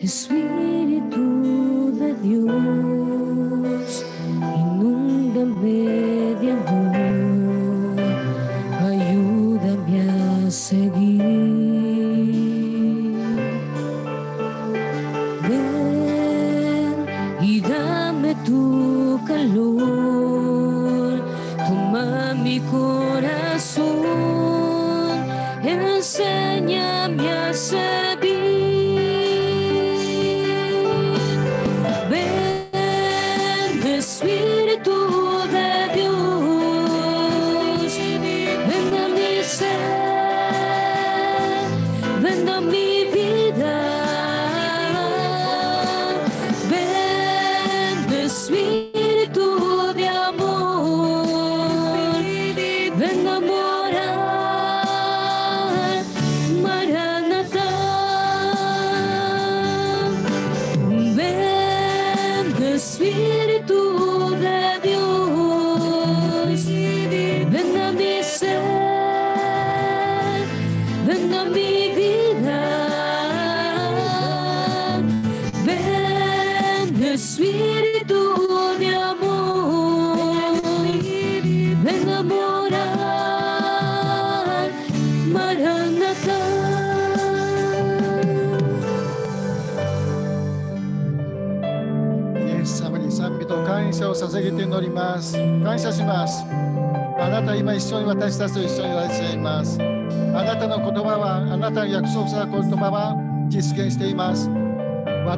is sweet.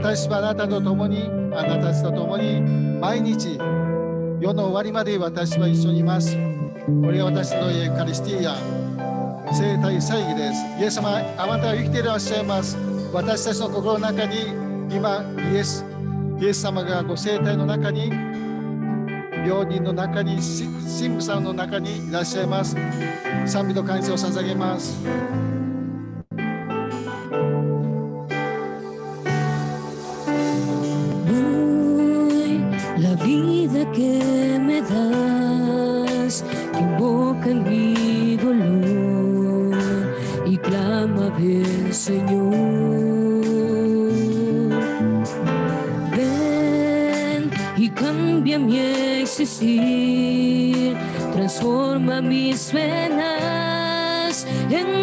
私はあなたと共に、あなたたちと共に毎日、世の終わりまで私は一緒にいます。これが私のエカリスティア、生体正義です。イエス様、あなたは生きていらっしゃいます。私たちの心の中に今、イエス、イエス様がご生体の中に、病人の中に、神父さんの中にいらっしゃいます。賛美と感謝を捧げます。Me das, que invoca en mi dolor y clama, ven Señor. Ven y cambia mi existir, transforma mis venas en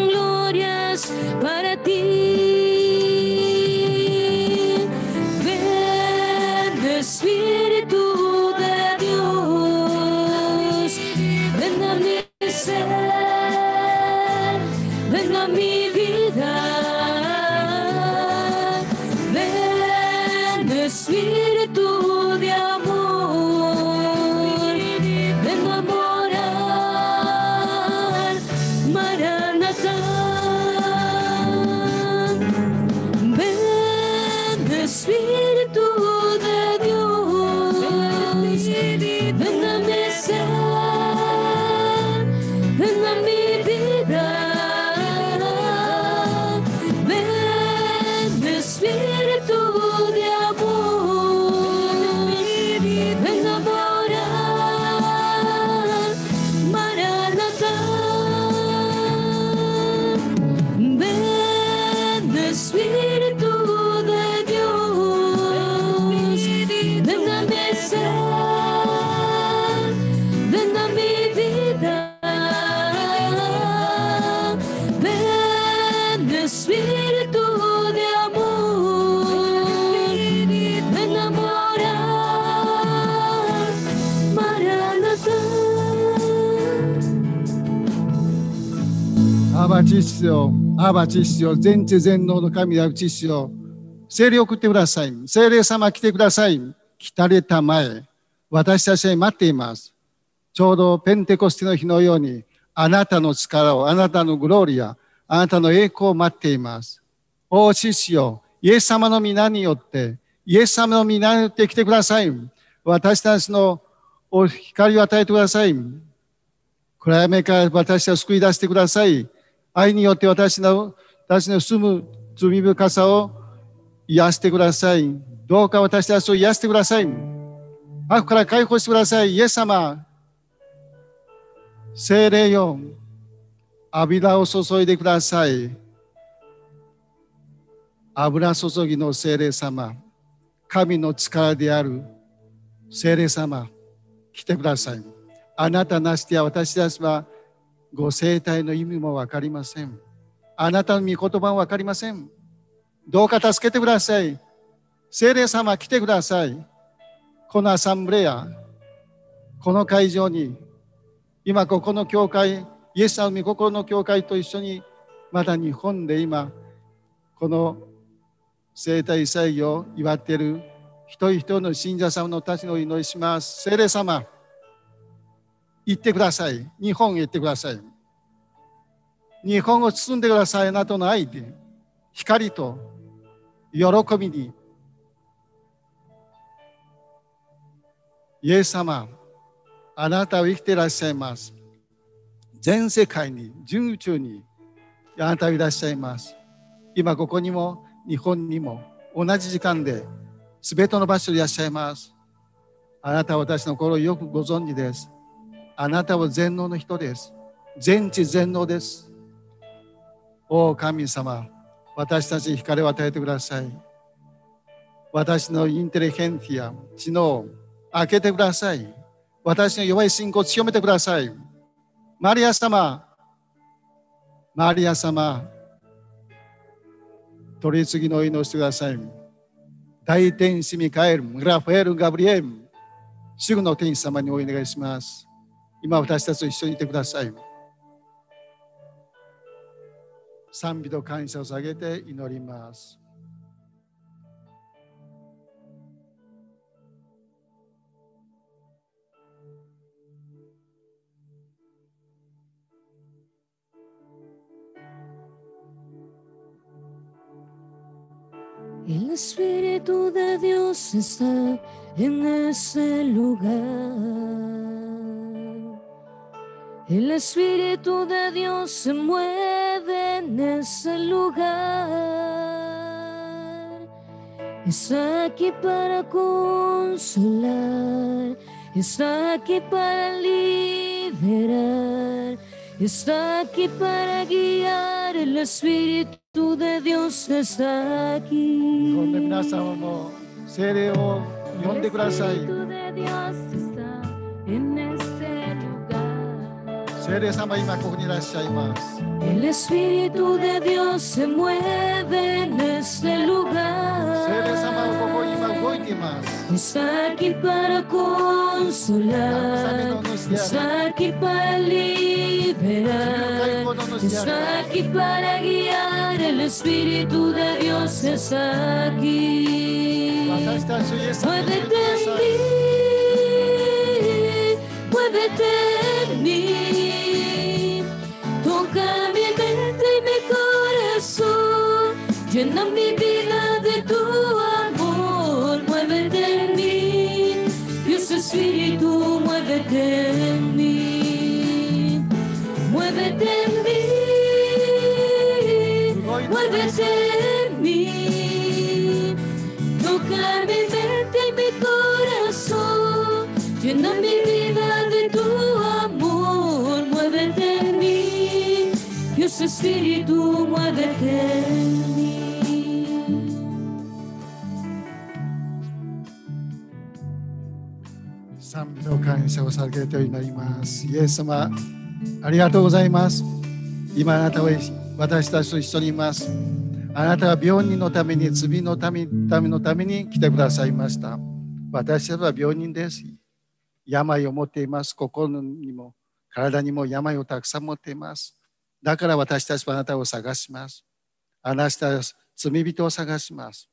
バ父よ、アバ父よ、全知全能の神である父よ、聖霊を送ってください。聖霊様来てください。来たれたまえ、私たちは待っています。ちょうどペンテコステの日のように、あなたの力を、あなたのグローリア、あなたの栄光を待っています。お父子よ、イエス様の皆によって、イエス様の皆によって来てください。私たちの光を与えてください。暗闇から私を救い出してください。愛によって私の私の住む罪深さを癒してください。どうか私たちを癒してください。悪から解放してください。イエス様、聖霊よ、油を注いでください。油注ぎの精霊様、神の力である精霊様、来てください。あなたなしでは私たちはご生体の意味もわかりません。あなたの御言葉もわかりません。どうか助けてください。精霊様来てください。このアサンブレア、この会場に、今ここの教会、イエス様の御心の教会と一緒に、まだ日本で今、この生体祭を祝っている一人一人の信者様のたちの祈りします。聖霊様、行ってください。日本へ行ってください。日本を包んでください。なたの愛で、光と喜びに。イエス様、あなたは生きていらっしゃいます。全世界に、順宇宙に、あなたはいらっしゃいます。今ここにも、日本にも、同じ時間で、すべての場所にいらっしゃいます。あなたは私の心をよくご存知です。あなたは全能の人です。全知全能です。おお神様、私たちに光を与えてください。私のインテリヘンティア、知能を開けてください。私の弱い信仰を強めてください。マリア様、マリア様、取り次ぎの祈りしてください。大天使ミカエル、ラファエル、ガブリエル、主の天使様にお願いします。今私たちと一緒にいてください。賛美と感謝を下げて祈ります。El Espíritu de Dios está en ese lugar. El Espíritu de Dios se mueve en ese lugar. Está aquí para consolar, está aquí para liberar, está aquí para guiar el Espíritu de Dios está aquí. El Espíritu de Dios se mueve en este lugar. Está aquí para consolar. Está aquí para liberar. Está aquí para guiar. El Espíritu de Dios está aquí. Muévete en mí. Muévete en mí toca mi mente y mi corazón, llena mi vida de tu amor, muévete en mí, Dios Espíritu, muévete en mí, Dios Espíritu, muévete en mí. 賛美と感謝を捧げて祈ります。イエス様、ありがとうございます。今あなたは私たちと一緒にいます。あなたは病人のために、罪のためためのために来てくださいました。私たちは病人です。病を持っています。心にも体にも病をたくさん持っています。だから私たちはあなたを探します。あなたは罪人を探します。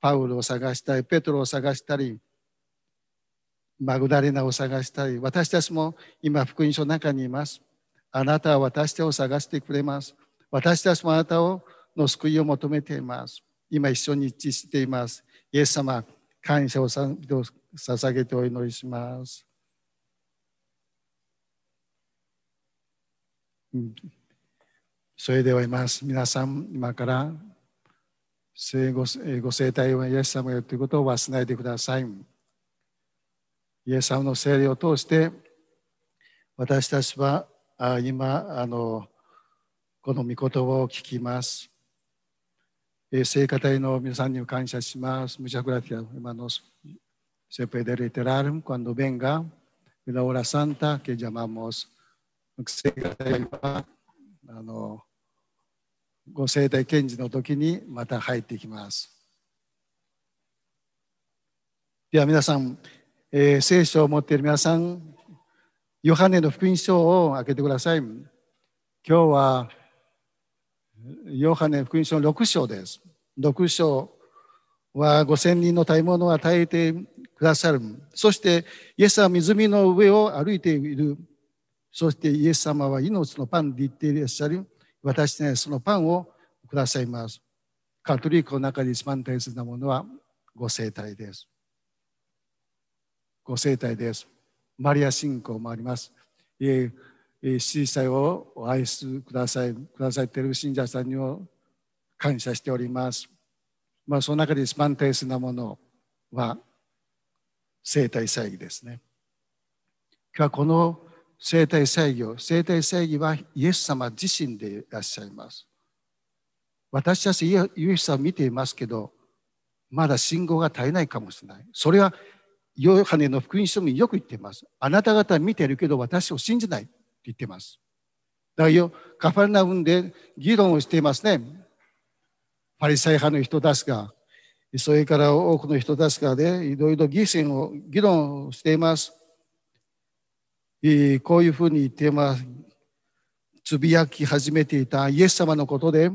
パウロを探したり、ペトロを探したり、マグダレナを探したり、私たちも今福音書の中にいます。あなたは私たちを探してくれます。私たちもあなたをの救いを求めています。今一緒に一致しています。イエス様、感謝を捧げてお祈りします。うんそれではいます。皆さん、今からごご生体はイエス様よということを忘れないでください。イエス様の聖霊を通して私たちは今あのこの御言葉を聞きます。聖歌隊の皆さんに感謝します。Muchas gracias, hermanos. Se puede reiterar cuando venga la hora santa que llamamos 聖歌隊はあのご聖体検事の時にまた入っていきます。では皆さん、えー聖書を持っている皆さん、ヨハネの福音書を開けてください。今日はヨハネ福音書の6章です。6章は5000人の食べ物を与えてくださる。そしてイエスは湖の上を歩いている。そしてイエス様は命のパンで言っていらっしゃる。私にはそのパンをくださいます。カトリックの中で一番大切なものはご生体です。ご生体です。マリア信仰もあります。えーえー小さいをお愛しください、くださっている信者さんにも感謝しております。まあ、その中で一番大切なものは生体正義ですね。今日はこの生体正義を、生体正義はイエス様自身でいらっしゃいます。私たちイエス様を見ていますけど、まだ信号が足りないかもしれない。それはヨハネの福音書によく言っています。あなた方見てるけど私を信じないって言っています。だからよカファルナウンで議論をしていますね。パリサイ派の人たちが、それから多くの人たちがで、いろいろ議を議論をしています。えこういうふうに言ってま。つぶやき始めていたイエス様のことで、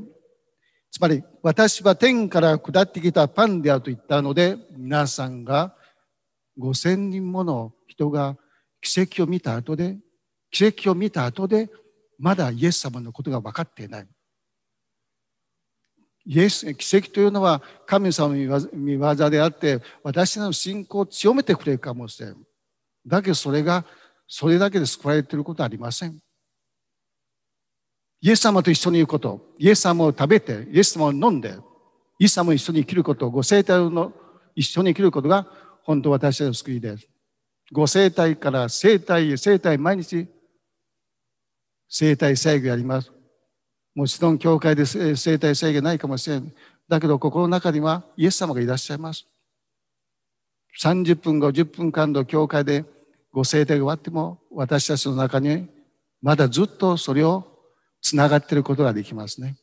つまり私は天から下ってきたパンであると言ったので、皆さんが5000人もの人が奇跡を見た後で、奇跡を見た後で、まだイエス様のことが分かっていない。イエス奇跡というのは神様の見業であって、私の信仰を強めてくれるかもしれん。だけどそれが、それだけで救われていることはありません。イエス様と一緒にいること、イエス様を食べて、イエス様を飲んで、イエス様を一緒に生きること、ご生体の一緒に生きることが本当私たちの救いです。ご生体から生体へ、生体毎日、生体正義があります。もちろん教会で生体正義ないかもしれん。だけど心の中にはイエス様がいらっしゃいます。30分後、10分間の教会でご生体が終わっても、私たちの中にまだずっとそれをつながっていることができますね。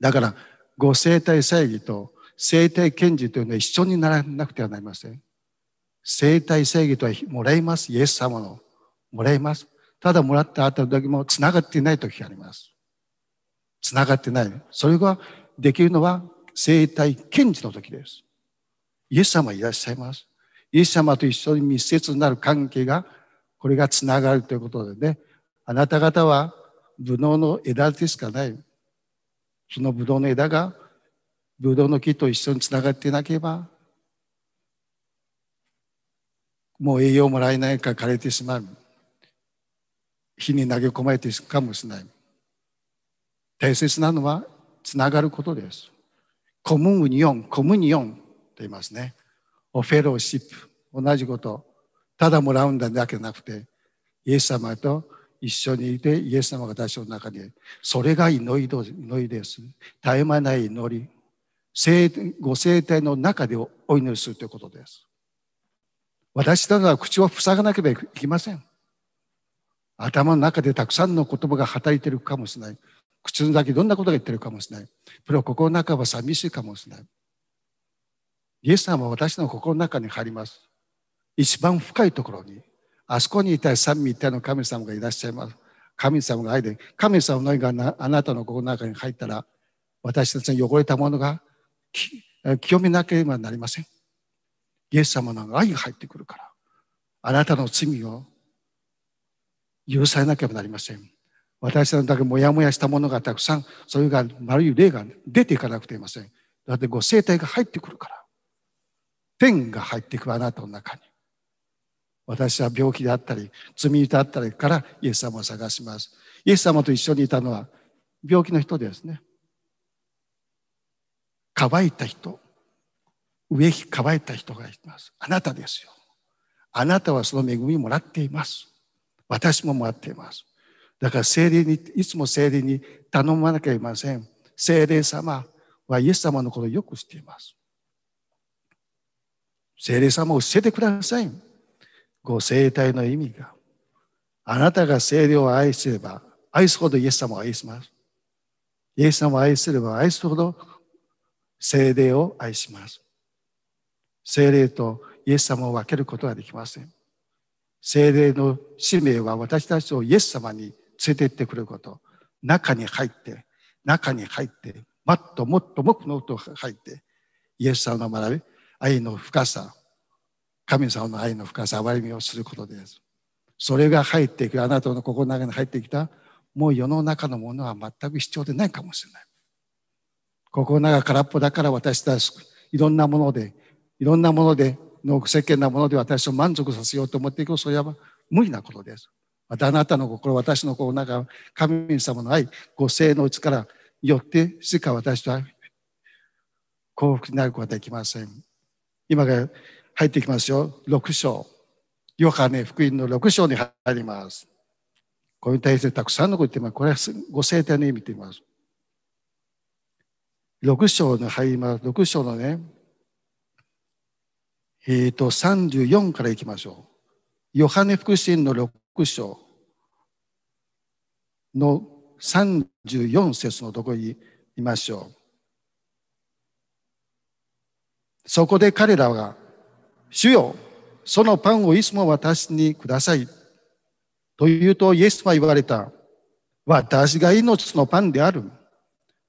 だから、ご生体正義と生体検事というのは一緒にならなくてはなりません。生体正義とはもらいます。イエス様の。もらいます。ただもらった後だけもつながっていない時があります。つながってない。それができるのは生体検事の時です。イエス様いらっしゃいます。イエス様と一緒に密接になる関係が、これがつながるということでね、あなた方はブドウの枝ですかない。そのブドウの枝がブドウの木と一緒につながっていなければ、もう栄養もらえないから枯れてしまう。火に投げ込まれていくかもしれない。大切なのはつながることです。 communion、communion と言いますね。 or fellowship、同じこと。ただもらうんだだけなくて、イエス様と一緒にいて、イエス様が私の中に、それが祈りです。絶え間ない祈り。ご生体の中でお祈りするということです。私たちは口を塞がなければいけません。頭の中でたくさんの言葉が働いているかもしれない。口の中でいろんなことが言ってるかもしれない。それは心の中は寂しいかもしれない。イエス様は私の心の中に入ります。一番深いところに、あそこにいたい三位一体の神様がいらっしゃいます。神様が愛で、神様の愛があなたの心の中に入ったら、私たちの汚れたものが清めなければなりません。イエス様の愛が入ってくるから、あなたの罪を許されなければなりません。私たちの中にもやもやしたものがたくさん、それが丸い霊が出ていかなくていません。だってご生体が入ってくるから。天が入ってくあなたの中に。私は病気であったり、罪人であったりからイエス様を探します。イエス様と一緒にいたのは病気の人ですね。乾いた人、上乾いた人がいます。あなたですよ。あなたはその恵みもらっています。私ももらっています。だから精霊に、いつも精霊に頼まなきゃいけません。精霊様、はイエス様のことをよく知っています。聖霊様を教えてください。ご生体の意味が。あなたが聖霊を愛すれば、愛すほどイエス様を愛します。イエス様を愛すれば愛すほど聖霊を愛します。聖霊とイエス様を分けることはできません。聖霊の使命は私たちをイエス様に連れて行ってくること。中に入って、中に入って、もっともっともっともっと入って、イエス様の学び、愛の深さ、神様の愛の深さ、憐れみをすることです。それが入っていく、あなたの心の中に入ってきた、もう世の中のものは全く必要でないかもしれない。心の中空っぽだから私たち、いろんなもので、いろんなもので、の世間なもので私を満足させようと思っていく、それは無理なことです。またあなたの心、私の心の中、神様の愛、ご性のうちからよってしか私は幸福になることはできません。今が入ってきますよ。6章。ヨハネ福音の6章に入ります。これに対してたくさんのこと言ってます。これはご聖体の意味と言います。6章の入ります。6章のね、えっ、ー、と、34からいきましょう。ヨハネ福音の6章の34節のところにいましょう。そこで彼らが、主よ、そのパンをいつも私にください。と言うとイエスは言われた。私が命のパンである。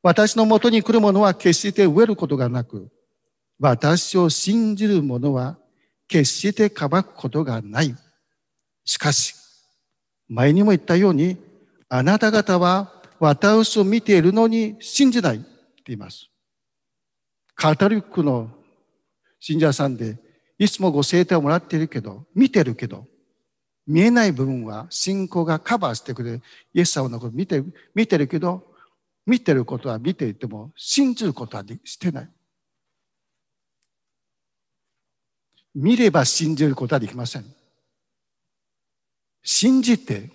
私のもとに来る者は決して飢えることがなく、私を信じる者は決してかばくことがない。しかし、前にも言ったように、あなた方は私を見ているのに信じないって言います。カタリックの信者さんで、いつもご聖体をもらっているけど、見てるけど、見えない部分は信仰がカバーしてくれる。イエス様のこと見てる、見てるけど、見てることは見ていても、信じることはしてない。見れば信じることはできません。信じて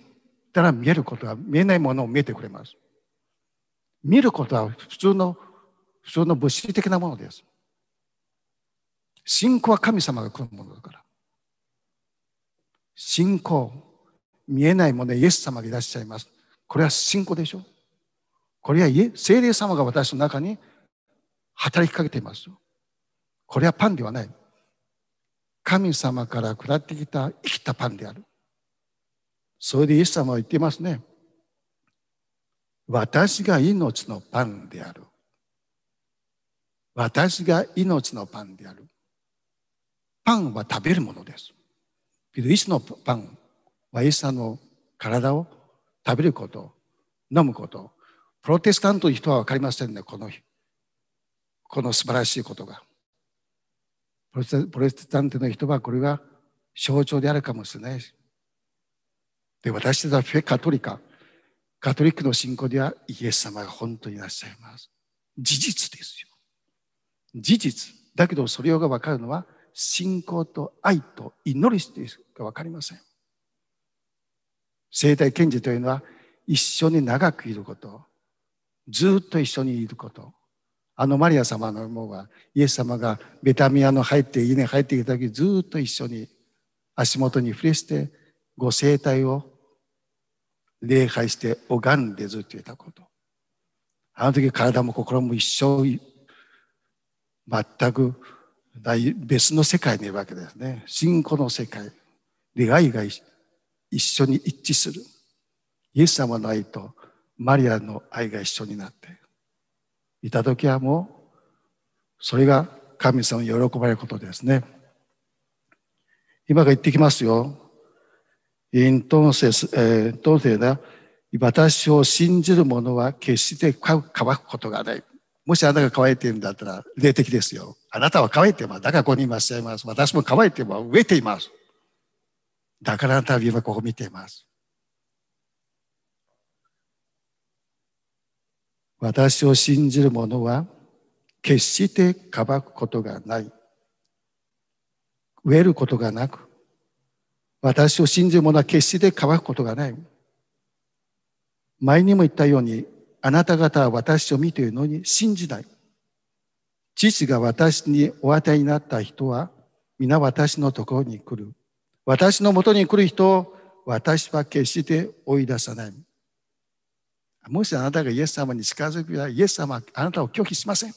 たら見えることは見えないものを見えてくれます。見ることは普通の、普通の物質的なものです。信仰は神様が来るものだから。信仰、見えないものイエス様がいらっしゃいます。これは信仰でしょこれは聖霊様が私の中に働きかけています。これはパンではない。神様から下ってきた生きたパンである。それでイエス様は言っていますね。私が命のパンである。私が命のパンである。パンは食べるものです。けど、いつのパンはイエス様の体を食べること、飲むこと。プロテスタントの人はわかりませんね、この、この素晴らしいことが。プロテスタントの人はこれが象徴であるかもしれないし。で、私たちはフェカトリカ。カトリックの信仰ではイエス様が本当にいらっしゃいます。事実ですよ。事実。だけどそれがわかるのは信仰と愛と祈りしているか分かりません。生体賢治というのは一緒に長くいること、ずっと一緒にいること。あのマリア様の思うは、イエス様がベタミアの入って家に入ってきた時ずっと一緒に足元に触れして、ご生体を礼拝して拝んでずっといたこと。あの時体も心も一緒、全く別の世界にいるわけですね。信仰の世界。で、愛が一緒に一致する。イエス様の愛とマリアの愛が一緒になっていた時はもう、それが神様に喜ばれることですね。今が言ってきますよ。entonces, eh, entonces, 私を信じる者は決して乾くことがない。もしあなたが乾いているんだったら霊的ですよ。あなたは乾いてます。だからここにいらっしゃいます。私も乾いても植えています。だからあなたは今ここ見ています。私を信じる者は決して乾くことがない。植えることがなく、私を信じる者は決して乾くことがない。前にも言ったように、あなた方は私を見ているのに信じない。父が私にお与えになった人は、皆私のところに来る。私のもとに来る人を私は決して追い出さない。もしあなたがイエス様に近づくらイエス様はあなたを拒否しません。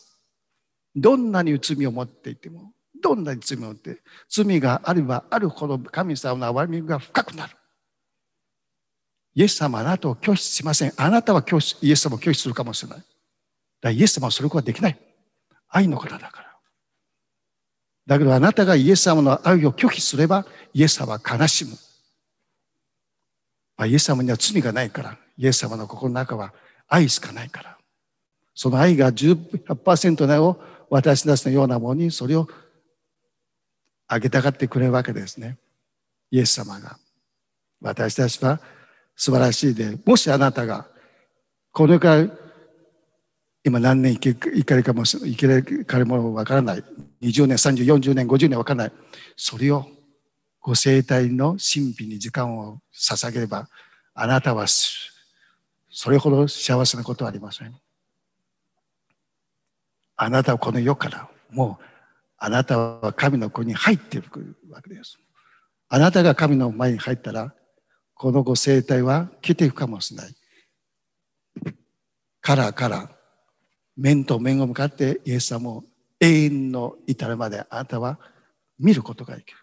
どんなに罪を持っていても、どんなに罪を持って、罪があればあるほど神様の憐れみが深くなる。イエス様はあなたを拒否しません。あなたは拒否イエス様を拒否するかもしれない。だからイエス様はそれことはできない。愛の方だから。だけどあなたがイエス様の愛を拒否すれば、イエス様は悲しむ。イエス様には罪がないから、イエス様の心の中は愛しかないから。その愛が10%なを私たちのようなものにそれをあげたがってくれるわけですね。イエス様が。私たちは素晴らしいで、もしあなたがこれから今何年生きかれかも生きれかもわからない。20年、30、40年、50年わからない。それをご生体の神秘に時間を捧げれば、あなたはそれほど幸せなことはありません。あなたはこの世からもうあなたは神の子に入っているわけです。あなたが神の前に入ったら、このご生体は来ていくかもしれない。からから面と面を向かってイエス様を永遠の至るまであなたは見ることができる。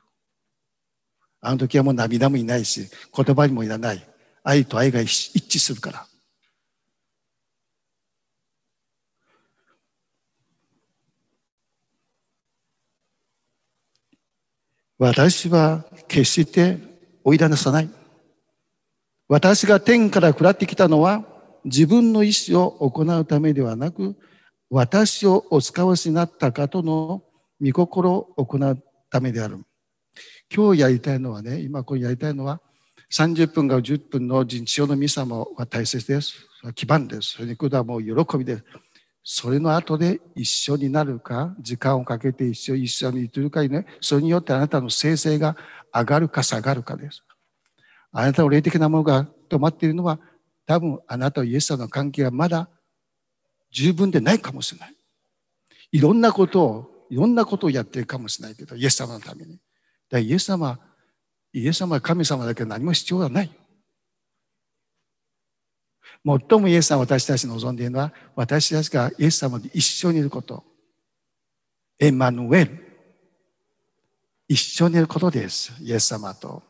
あの時はもう涙もいないし、言葉にもいらない。愛と愛が一致するから。私は決して追い出さない。私が天から下ってきたのは自分の意思を行うためではなく、私をお使わしになった方の御心を行うためである。今日やりたいのはね、今これやりたいのは、30分から10分の日曜のミサも大切です。基盤です。それにくだもう喜びです。それの後で一緒になるか、時間をかけて一緒一緒にいるかね、それによってあなたの生成が上がるか下がるかです。あなたの霊的なものが止まっているのは、多分あなたとイエス様の関係がまだ十分でないかもしれない。いろんなことを、いろんなことをやってるかもしれないけど、イエス様のために。だイエス様、イエス様は神様だけど何も必要はない。最もイエス様私たち望んでいるのは、私たちがイエス様と一緒にいること。エマヌエル。一緒にいることです。イエス様と。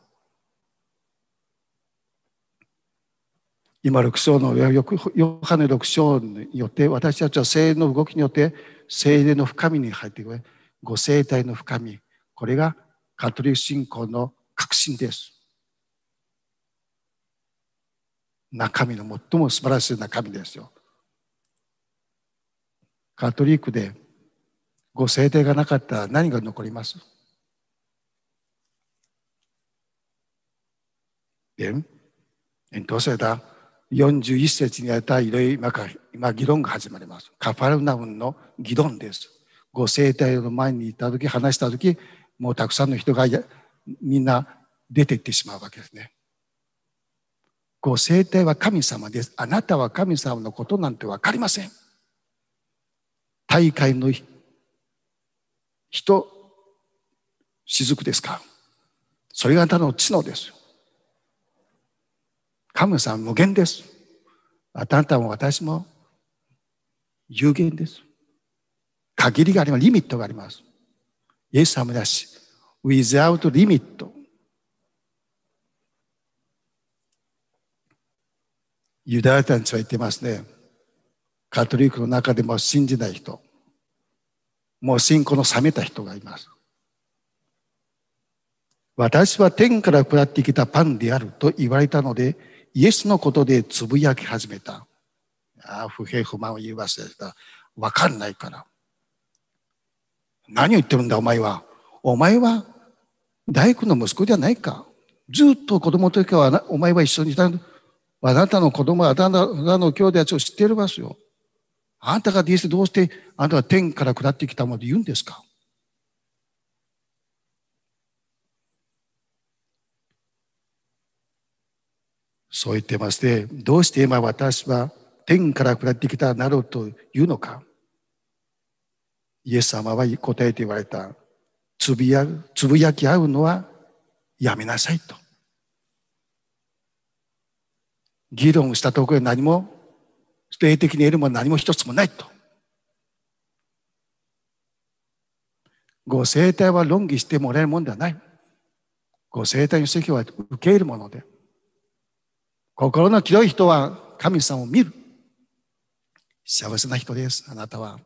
今6章のヨハネ6章によって私たちは精霊の動きによって精霊の深みに入っていくご生体の深みこれがカトリック信仰の核心です中身の最も素晴らしい中身ですよカトリックでご聖体がなかったら何が残りますで entonces da 41節にあったいろいろ今議論が始まります。カファルナウンの議論です。ご生体の前にいた時、話した時、もうたくさんの人がみんな出ていってしまうわけですね。ご生体は神様です。あなたは神様のことなんてわかりません。大会の人、雫ですか？それがあなたの知能です。神様無限です。あなたも私も有限です。限りがあります。リミットがあります。イエス様だし、without limit。ユダヤ人たちは言ってますね。カトリックの中でも信じない人、もう信仰の冷めた人がいます。私は天から下ってきたパンであると言われたので、イエスのことでつぶやき始めた。ああ、不平不満を言い忘れた。わかんないから。何を言ってるんだ、お前は？お前は大工の息子じゃないか。ずっと子供の時からお前は一緒にいた。あなたの子供はあなたの兄弟たちを知っていますよ。あなたがディスどうしてあなたが天から下ってきたもので言うんですか？そう言ってますね。どうして今私は天から下ってきたなろうというのか。イエス様は答えて言われた。つぶやつぶやき合うのはやめなさいと。議論したところで何も、霊的に得るも何も一つもないと。ご生体は論議してもらえるものではない。ご生体の席は受け入れるもので。心の清い人は神様を見る。幸せな人です、あなたは。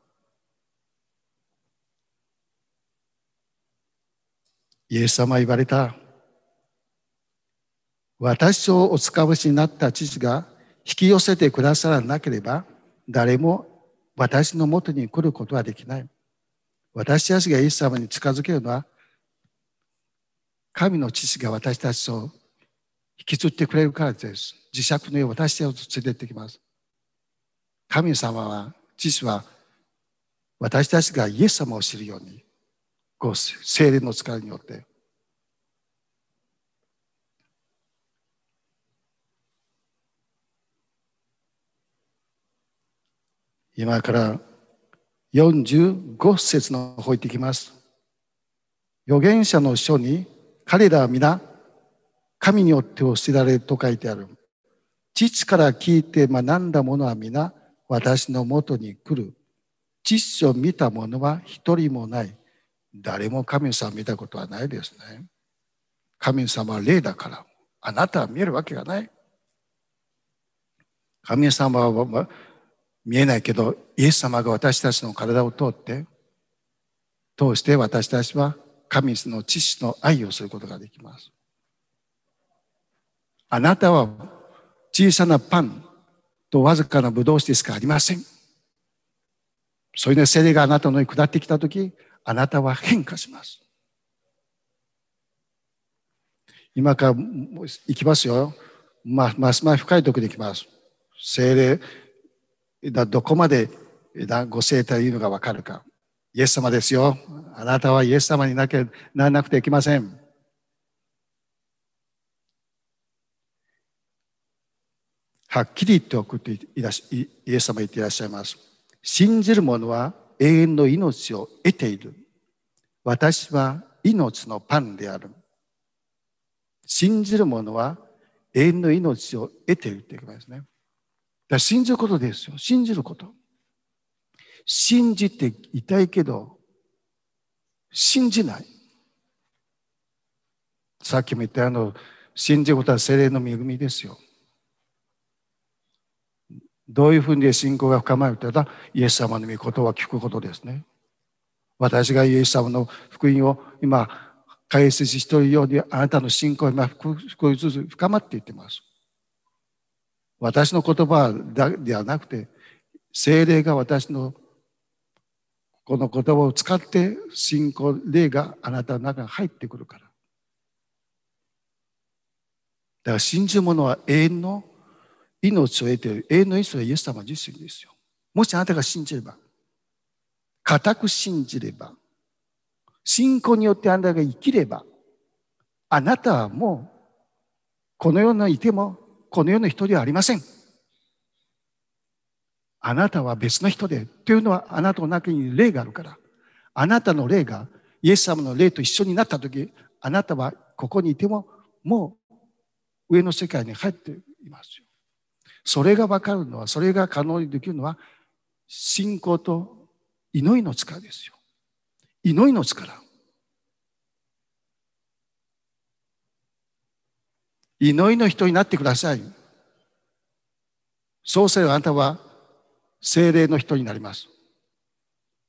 イエス様は言われた。私をお使わしになった父が引き寄せてくださらなければ、誰も私のもとに来ることはできない。私たちがイエス様に近づけるのは、神の父が私たちを引きずってくれるからです。磁石のよう私たちを連れてってきます。神様は、父は、私たちがイエス様を知るように、こう精霊の力によって、今から45節の方行ってきます。預言者の書に彼らは皆神によって教えられると書いてある。父から聞いて学んだ者は皆私のもとに来る。父を見た者は一人もない。誰も神様を見たことはないですね。神様は霊だから。あなたは見えるわけがない。神様は見えないけど、イエス様が私たちの体を通って、通して私たちは神の知識の愛をすることができます。あなたは小さなパンとわずかなブドウ酒しかありません。それで精霊があなたのに下ってきたとき、あなたは変化します。今から行きますよ。ま、ますます深いところに行きます。精霊、だどこまでだご生体いるのがわかるか。イエス様ですよ。あなたはイエス様になけならなくてはいけません。はっきり言っておくといらしイエス様言っていらっしゃいます。信じる者は永遠の命を得ている。私は命のパンである。信じる者は永遠の命を得ているって言いますね。だから信じることですよ。信じること。信じていたいけど、信じない。さっきも言ったあの、信じることは精霊の恵みですよ。どういうふうに信仰が深まるとら、イエス様の御言葉を聞くことですね。私がイエス様の福音を今、解説しているように、あなたの信仰は今、少しずつ深まっていってます。私の言葉ではなくて、精霊が私のこの言葉を使って信仰霊があなたの中に入ってくるから。だから信じる者は永遠の命を得ている。永遠の命はイエス様自身ですよ。もしあなたが信じれば、固く信じれば、信仰によってあなたが生きれば、あなたはもうこの世にいてもこの世の人ではありません。あなたは別の人で。というのはあなたの中に霊があるから。あなたの霊がイエス様の霊と一緒になった時、あなたはここにいてももう上の世界に入っていますよ。それがわかるのは、それが可能にできるのは、信仰と祈りの力ですよ。祈りの力。祈りの人になってください。そうすればあなたは精霊の人になります。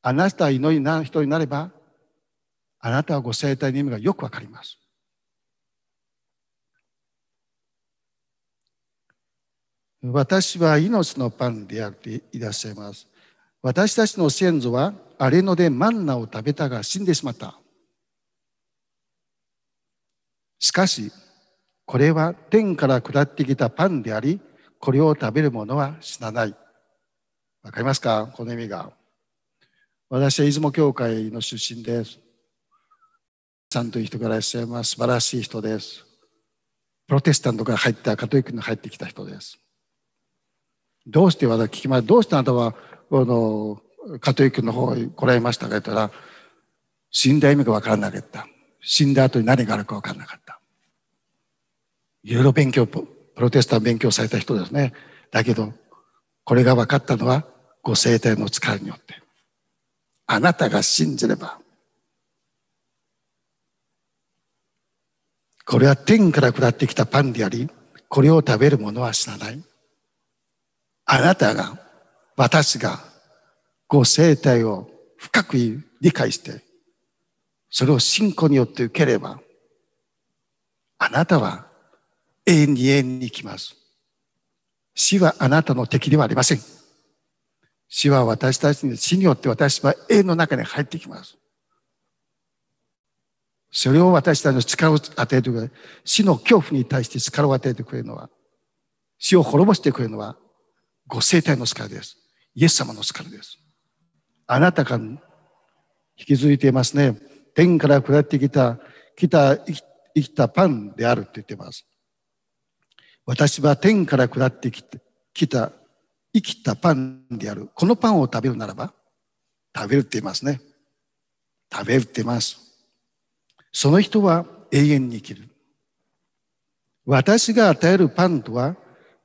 あなたは祈りの人になれば、あなたはご生体の意味がよくわかります。私は命のパンであっていらっしゃいます。私たちの先祖は荒れ野でマンナを食べたが死んでしまった。しかし、これは天から下ってきたパンであり、これを食べる者は死なない。わかりますか？この意味が。私は出雲教会の出身です。さんという人がいらっしゃいます。素晴らしい人です。プロテスタントから入ったカトリックに入ってきた人です。どうして私聞きますどうしてあなたはこのカトリックの方に来られましたか言ったら、死んだ意味が分からなかった。死んだ後に何があるか分からなかった。いろいろ勉強、プロテスタン勉強された人ですね。だけど、これが分かったのは、ご生体の力によって。あなたが信じれば、これは天から下ってきたパンであり、これを食べる者は死なない。あなたが、私が、ご生体を深く理解して、それを信仰によって受ければ、あなたは永遠に永遠に生きます。死はあなたの敵ではありません。死は私たちに、死によって私は永遠の中に入ってきます。それを私たちの力を与えてくれる。死の恐怖に対して力を与えてくれるのは、死を滅ぼしてくれるのは、ご生体の力です。イエス様の力です。あなたが引き継いでいますね。天から下ってきた、来た、生きたパンであるって言ってます。私は天から下ってきてきた、生きたパンである。このパンを食べるならば、食べるって言いますね。食べるって言います。その人は永遠に生きる。私が与えるパンとは、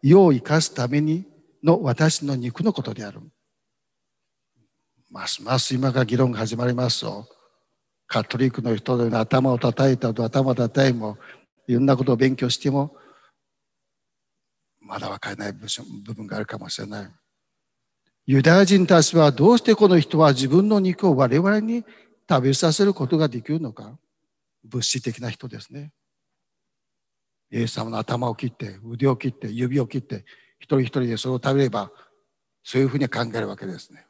世を生かすためにの私の肉のことである。ますます今が議論が始まりますと、カトリックの人の頭を叩いたと頭を叩いも、いろんなことを勉強しても、まだ分からない部分があるかもしれない。ユダヤ人たちはどうしてこの人は自分の肉を我々に食べさせることができるのか物質的な人ですね。イエス様の頭を切って、腕を切って、指を切って、一人一人でそれを食べれば、そういうふうに考えるわけですね。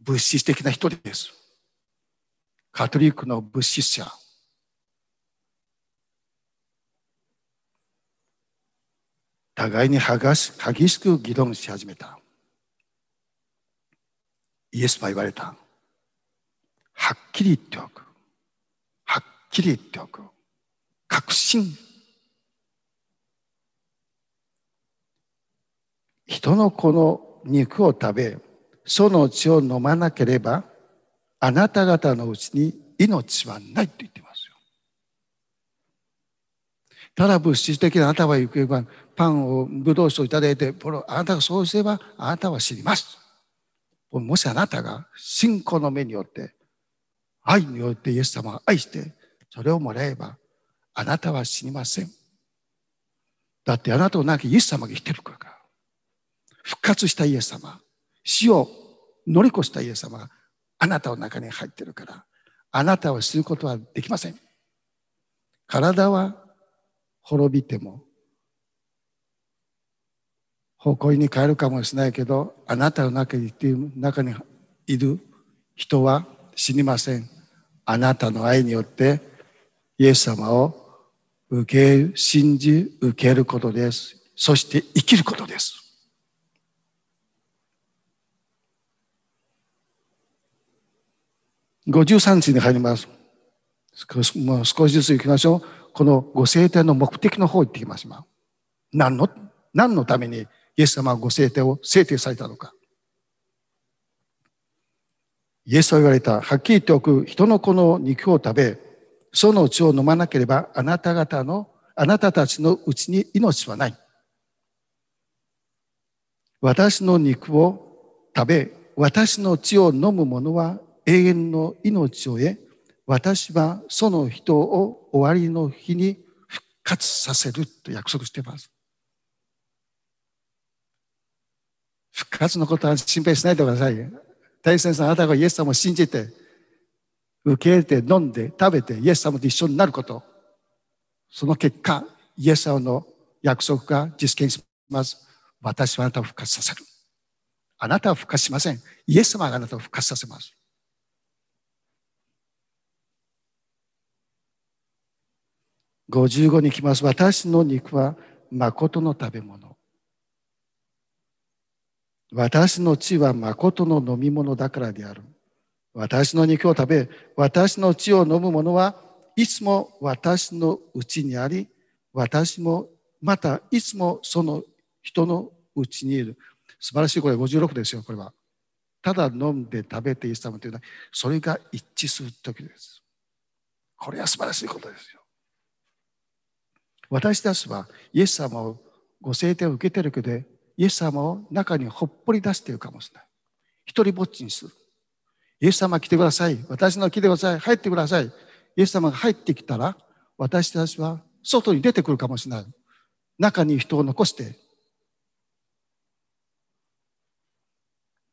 物質的な人です。カトリックの物質者。互いに激しく議論し始めた。イエスは言われた。はっきり言っておく。はっきり言っておく。確信。人の子の肉を食べ、その血を飲まなければ、あなた方のうちに命はないと言ってますよ。ただ物質的なあなたは行けばパンを、ブドウ酒をいただいて、あなたがそうすれば、あなたは知ります。もしあなたが信仰の目によって、愛によってイエス様を愛して、それをもらえば、あなたは死にません。だってあなたをなきイエス様が生きてるから。復活したイエス様、死を乗り越したイエス様があなたの中に入ってるから、あなたは死ぬことはできません。体は滅びても誇りに変えるかもしれないけど、あなたの中に中にいる人は死にません。あなたの愛によってイエス様を受け、信じ、受けることです。そして生きることです。53日に入ります。もう少しずつ行きましょう。このご聖典の目的の方行ってきます。何の、何のためにイエス様はご聖定を制定されたのか。イエスは言われた。はっきり言っておく。人の子の肉を食べ、その血を飲まなければ、あなた方の、あなたたちのうちに命はない。私の肉を食べ、私の血を飲む者は永遠の命を得、私はその人を終わりの日に復活させると約束しています。復活のことは心配しないでください。大先生、あなたがイエス様を信じて、受け入れて、飲んで、食べて、イエス様と一緒になること。その結果、イエス様の約束が実現します。私はあなたを復活させる。あなたは復活しません。イエス様があなたを復活させます。55に来ます。私の肉は誠の食べ物。私の血は誠の飲み物だからである。私の肉を食べ、私の血を飲む者はいつも私のうちにあり、私もまたいつもその人のうちにいる。素晴らしいこれ56ですよ、これは。ただ飲んで食べてイエス様というのは、それが一致する時です。これは素晴らしいことですよ。私たちはイエス様をご聖典を受けてるけど、イエス様を中にほっぽり出しているかもしれない。一人ぼっちにする。イエス様来てください。私の来てください。入ってください。イエス様が入ってきたら、私たちは外に出てくるかもしれない。中に人を残して。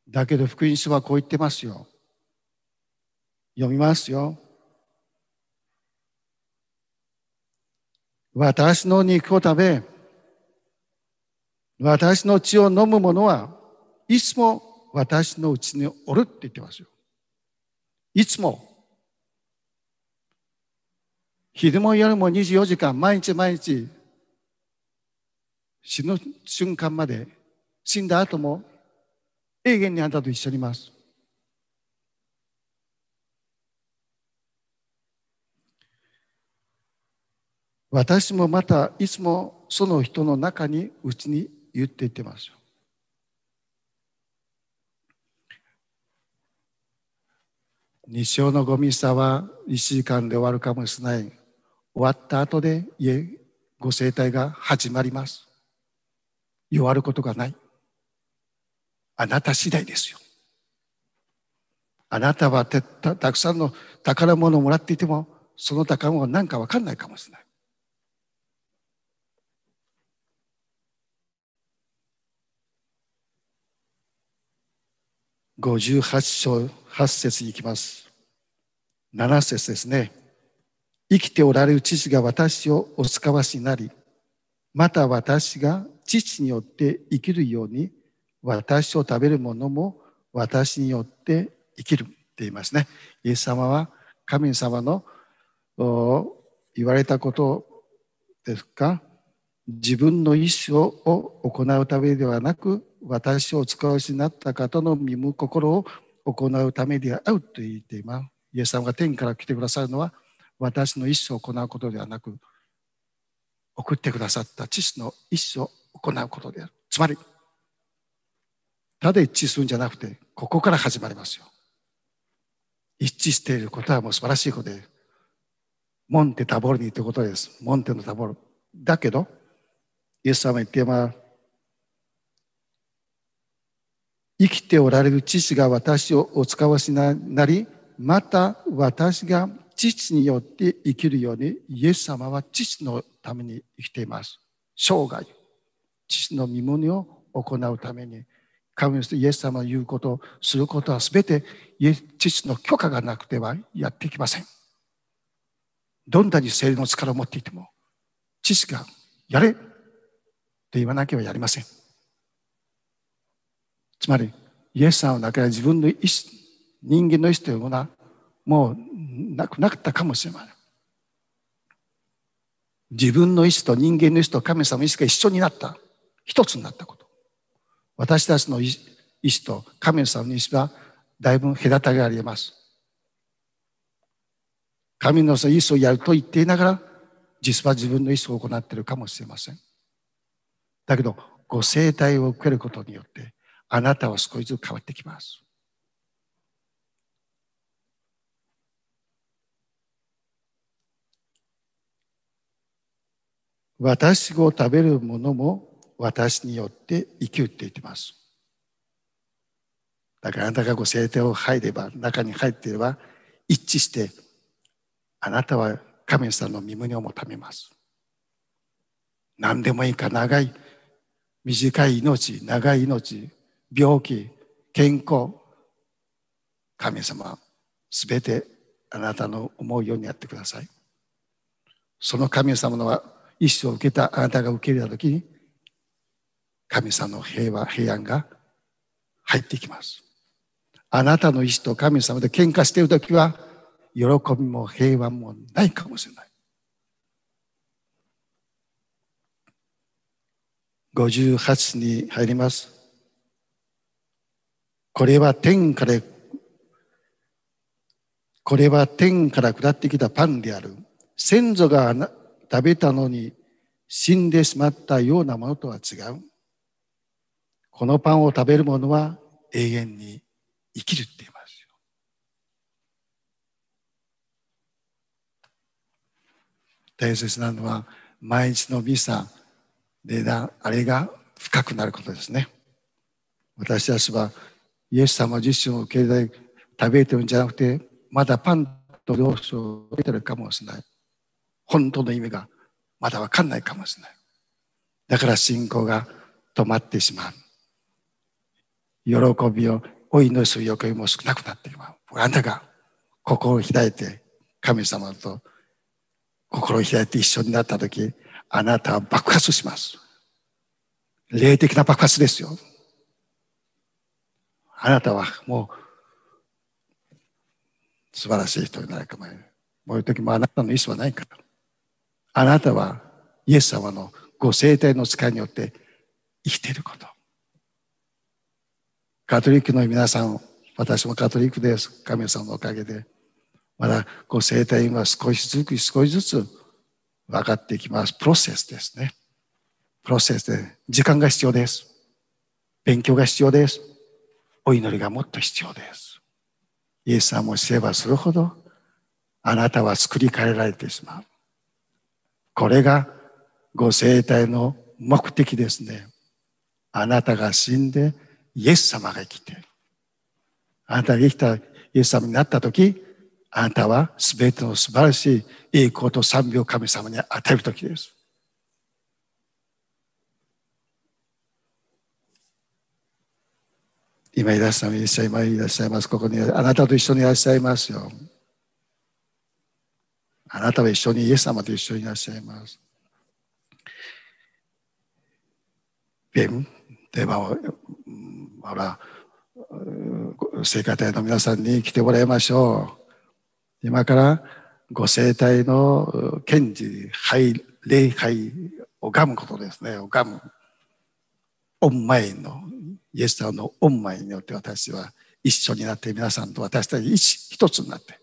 だけど福音書はこう言ってますよ。読みますよ。私の肉を食べ、私の血を飲む者はいつも私のうちにおるって言ってますよ。いつも。昼も夜も24時間、毎日毎日、死ぬ瞬間まで、死んだ後も永遠にあなたと一緒にいます。私もまたいつもその人の中にうちに言っていってますよ。日曜のゴミさは1時間で終わるかもしれない。終わった後で家、ご生態が始まります。弱ることがない。あなた次第ですよ。あなたはたたくさんの宝物をもらっていても、その宝物は何かわかんないかもしれない。58章8節に行きます。7節ですね。生きておられる父が私をお使わしになり、また私が父によって生きるように、私を食べるものも私によって生きるって言いますね。イエス様は神様の言われたことですか？自分の意思を行うためではなく私を使わしになった方の身も心を行うためであると言っています。イエス様が天から来てくださるのは私の意思を行うことではなく送ってくださった父の意思を行うことである。つまり、ただ一致するんじゃなくて、ここから始まりますよ。一致していることはもう素晴らしいことで、モンテタボルニということです。モンテのタボル。だけど、イエス様言ってま生きておられる父が私をお使わしなり、また私が父によって生きるように、イエス様は父のために生きています。生涯、父の身胸を行うために、神のイエス様の言うこと、することはすべて父の許可がなくてはやっていきません。どんなに精霊の力を持っていても、父がやれと言わなければやりません。つまり、イエスさんの中で自分の意志、人間の意志というものはもうなくなったかもしれません。自分の意志と人間の意志と神様の意志が一緒になった。一つになったこと。私たちの意志と神様の意志はだいぶ隔たりがあります。神の意志をやると言っていながら、実は自分の意志を行っているかもしれません。だけど、ご生体を受けることによって、あなたは少しずつ変わってきます。私を食べるものも私によって生きるって言ってます。だからあなたがご聖典を入れば、中に入っていれば、一致して、あなたは神様の身胸をもためます。何でもいいか長い、短い命、長い命、病気、健康、神様、すべてあなたの思うようにやってください。その神様の意志を受けたあなたが受け入れたときに、神様の平和、平安が入っていきます。あなたの意志と神様で喧嘩しているときは、喜びも平和もないかもしれない。58に入ります。これは天から、これは天から下ってきたパンである。先祖が食べたのに死んでしまったようなものとは違う。このパンを食べる者は永遠に生きるって言いますよ。大切なのは毎日のミサでなあれが深くなることですね。私たちはイエス様自身を受け入れ食べてるんじゃなくてまだパンと領書を受けてるかもしれない。本当の意味がまだ分かんないかもしれない。だから信仰が止まってしまう。喜びをお祈りする欲も少なくなってしまう。あなたが心を開いて神様と心を開いて一緒になったとき、あなたは爆発します。霊的な爆発ですよ。あなたはもう素晴らしい人になるかもしれない。こういう時もあなたの意思はないから。あなたはイエス様のご生体の使いによって生きていること。カトリックの皆さん、私もカトリックです。神様のおかげで。まだご生体は少しずつ少しずつ分かっていきます。プロセスですね。プロセスで時間が必要です。勉強が必要です。お祈りがもっと必要です。イエス様を知ればするほどあなたは作り変えられてしまう。これがご生体の目的ですね。あなたが死んでイエス様が生きて、あなたが生きたイエス様になったとき、あなたはすべての素晴らしい栄光と賛美を神様に与えるときです。今いらっしゃいます。今いらっしゃいます。ここにあなたと一緒にいらっしゃいますよ。あなたは一緒にイエス様と一緒にいらっしゃいます。では、ほら、聖歌隊の皆さんに来てもらいましょう。今からご生体の賢治、拝、礼拝、拝むことですね。拝む。御前の、イエス様の御前によって私は一緒になって皆さんと私たち一つになって、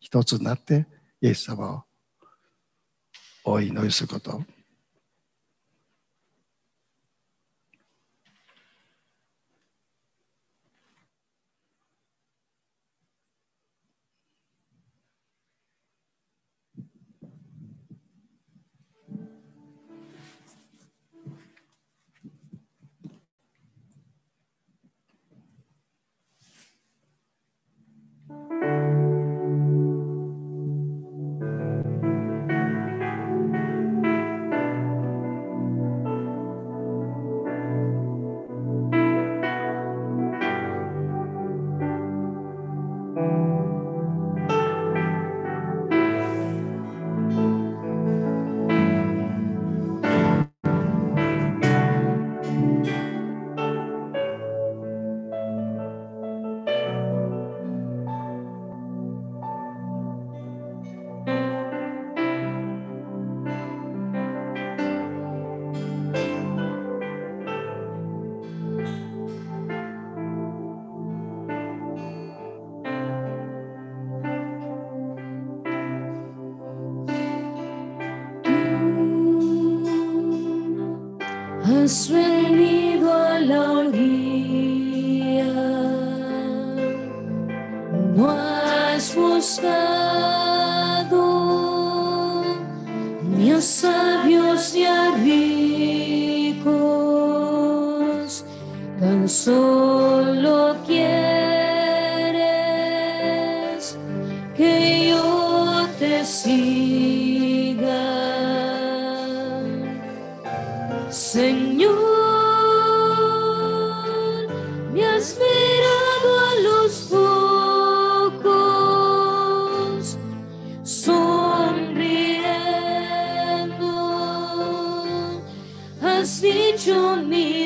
一つになってイエス様をお祈りすること。Solo quieres que yo te siga. Señor, me has mirado a los pocos, sonriendo, has dicho mi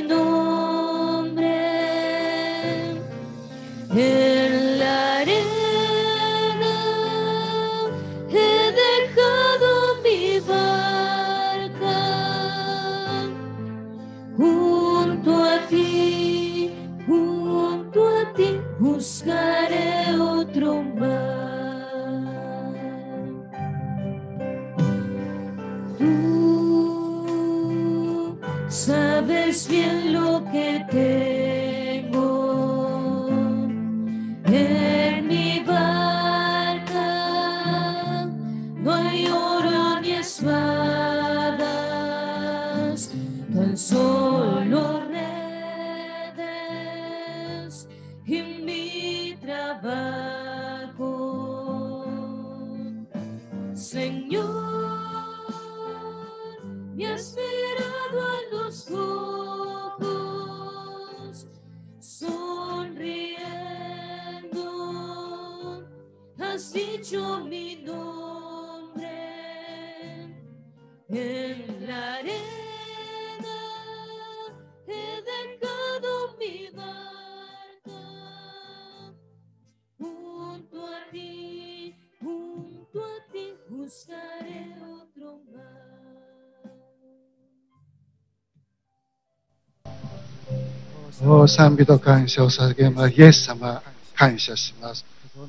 お賛美と感謝を捧げます。イエス様、感謝します。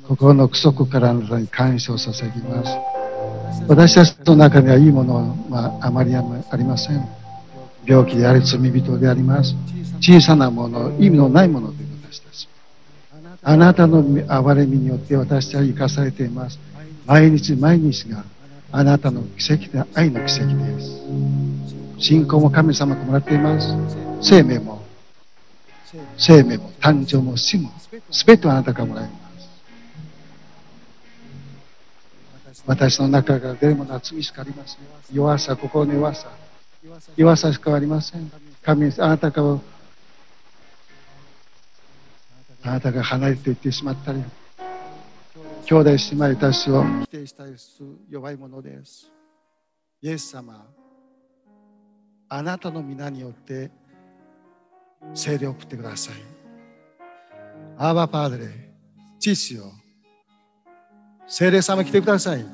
心の奥底からのに感謝を捧げます。私たちの中にはいいものは、あ、まりありません。病気であり、罪人であります。小さなもの、意味のないもので私たち。あなたの憐れみによって私は生かされています。毎日毎日があなたの奇跡で愛の奇跡です。信仰も神様がもらっています。生命も、生命も、誕生も死も、すべてをあなたからもらいます。私の中から出るものは罪しかありません。弱さ、心の弱さ、弱さしかありません。神、あなたから、あなたが離れていってしまったり、兄弟姉妹たちを否定したりする弱いものです。イエス様、あなたの皆によって聖霊を送ってください。アーバパーデレ、父よ、聖霊様来てください。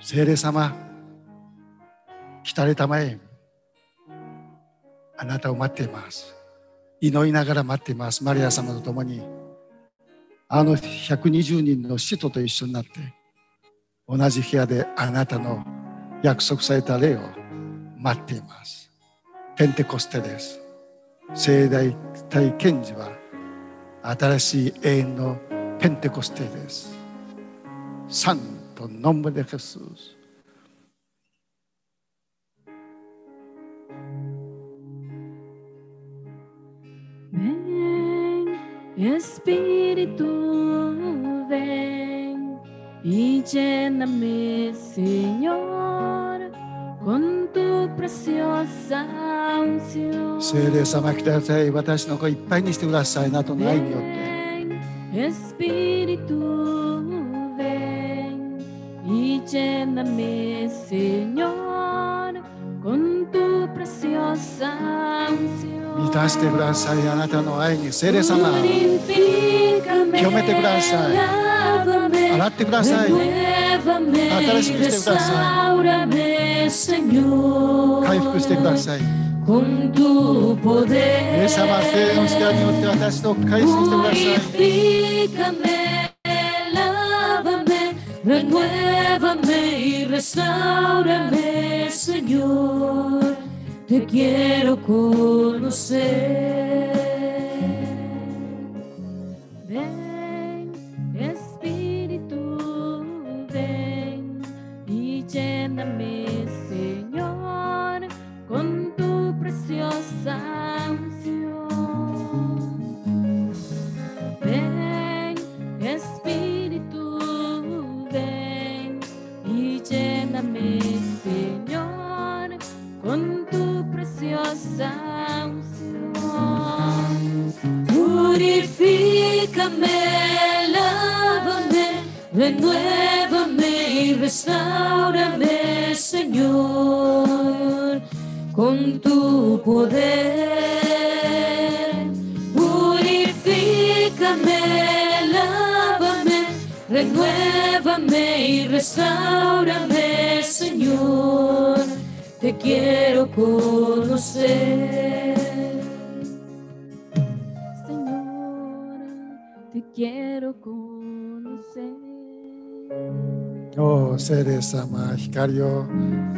聖霊様、来たれたまえ。あなたを待っています。祈りながら待っています。マリア様と共に。あの120人の使徒と一緒になって、同じ部屋であなたの約束された霊を待っています。ペンテコステです。聖大体賢治は新しい永遠のペンテコステです。サントノンブデヘス。Ven, Espíritu, ven y lléname, Senhor. 聖霊様来てください私の子いっぱいにしてくださいなとの愛によって。満たしてくださいあなたの愛に聖霊様。清めてください。洗ってください。新しくしてください。Señor, 回復してください。 con tu イ poder. エス様、聖霊の力によって私と回復してください。 Purifícame, lávame, renuévame y restaurame, Señor. Te quiero conocer. Ven, Espíritu, ven y lléname, Unción. Ven, Espíritu, ven y lléname, Señor, con tu preciosa unción. Purifícame, lávame, renuévame y restaurame, Señor, con tu poder. Purifícame, lávame, renuévame y restaurame, Señor. Te quiero conocer. Señor, te quiero conocer. お、聖霊様、光を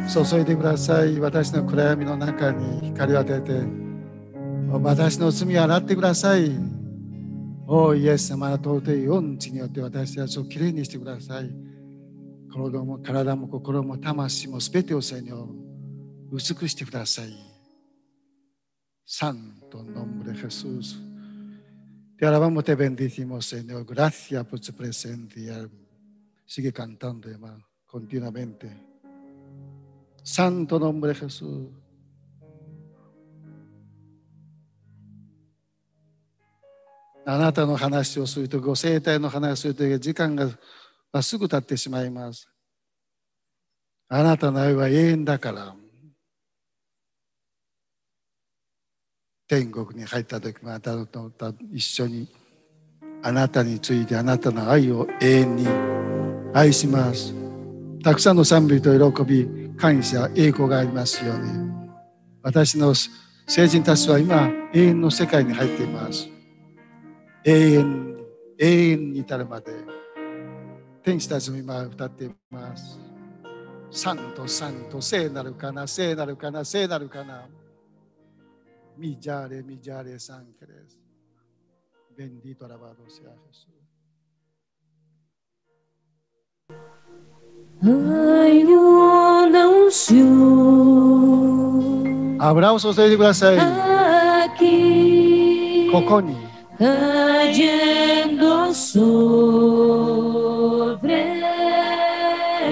注いでください。私の暗闇の中に光を当てて、私の罪を洗ってください。お、イエス様の尊い恩知によって私たちをきれいにしてください。体も体も心も魂もすべてをせに薄くしてください。Santo nombre de Jesús. Te alabamos, te bendecimos, Señor. Gracias por su presencia. Sigue cantando, hermano, continuamente. Santo nombre de Jesús. あなたの話をするとご生態の話をすると時間がすぐ経ってしまいます。あなたの愛は永遠だから。天国に入った時もあなたと一緒にあなたについてあなたの愛を永遠に愛します。たくさんの賛美と喜び、感謝、栄光がありますように。私の聖人たちは今、永遠の世界に入っています。永遠に、永遠に至るまで。天使たちも今歌っています。サンとサンと聖なるかな、聖なるかな、聖なるかな。ミジャーレ、ミジャーレ、サンケレス。Bendito alabado sea Jesús. Hay una unción. Abrazo de Aquí. Kokoni. Cayendo sobre.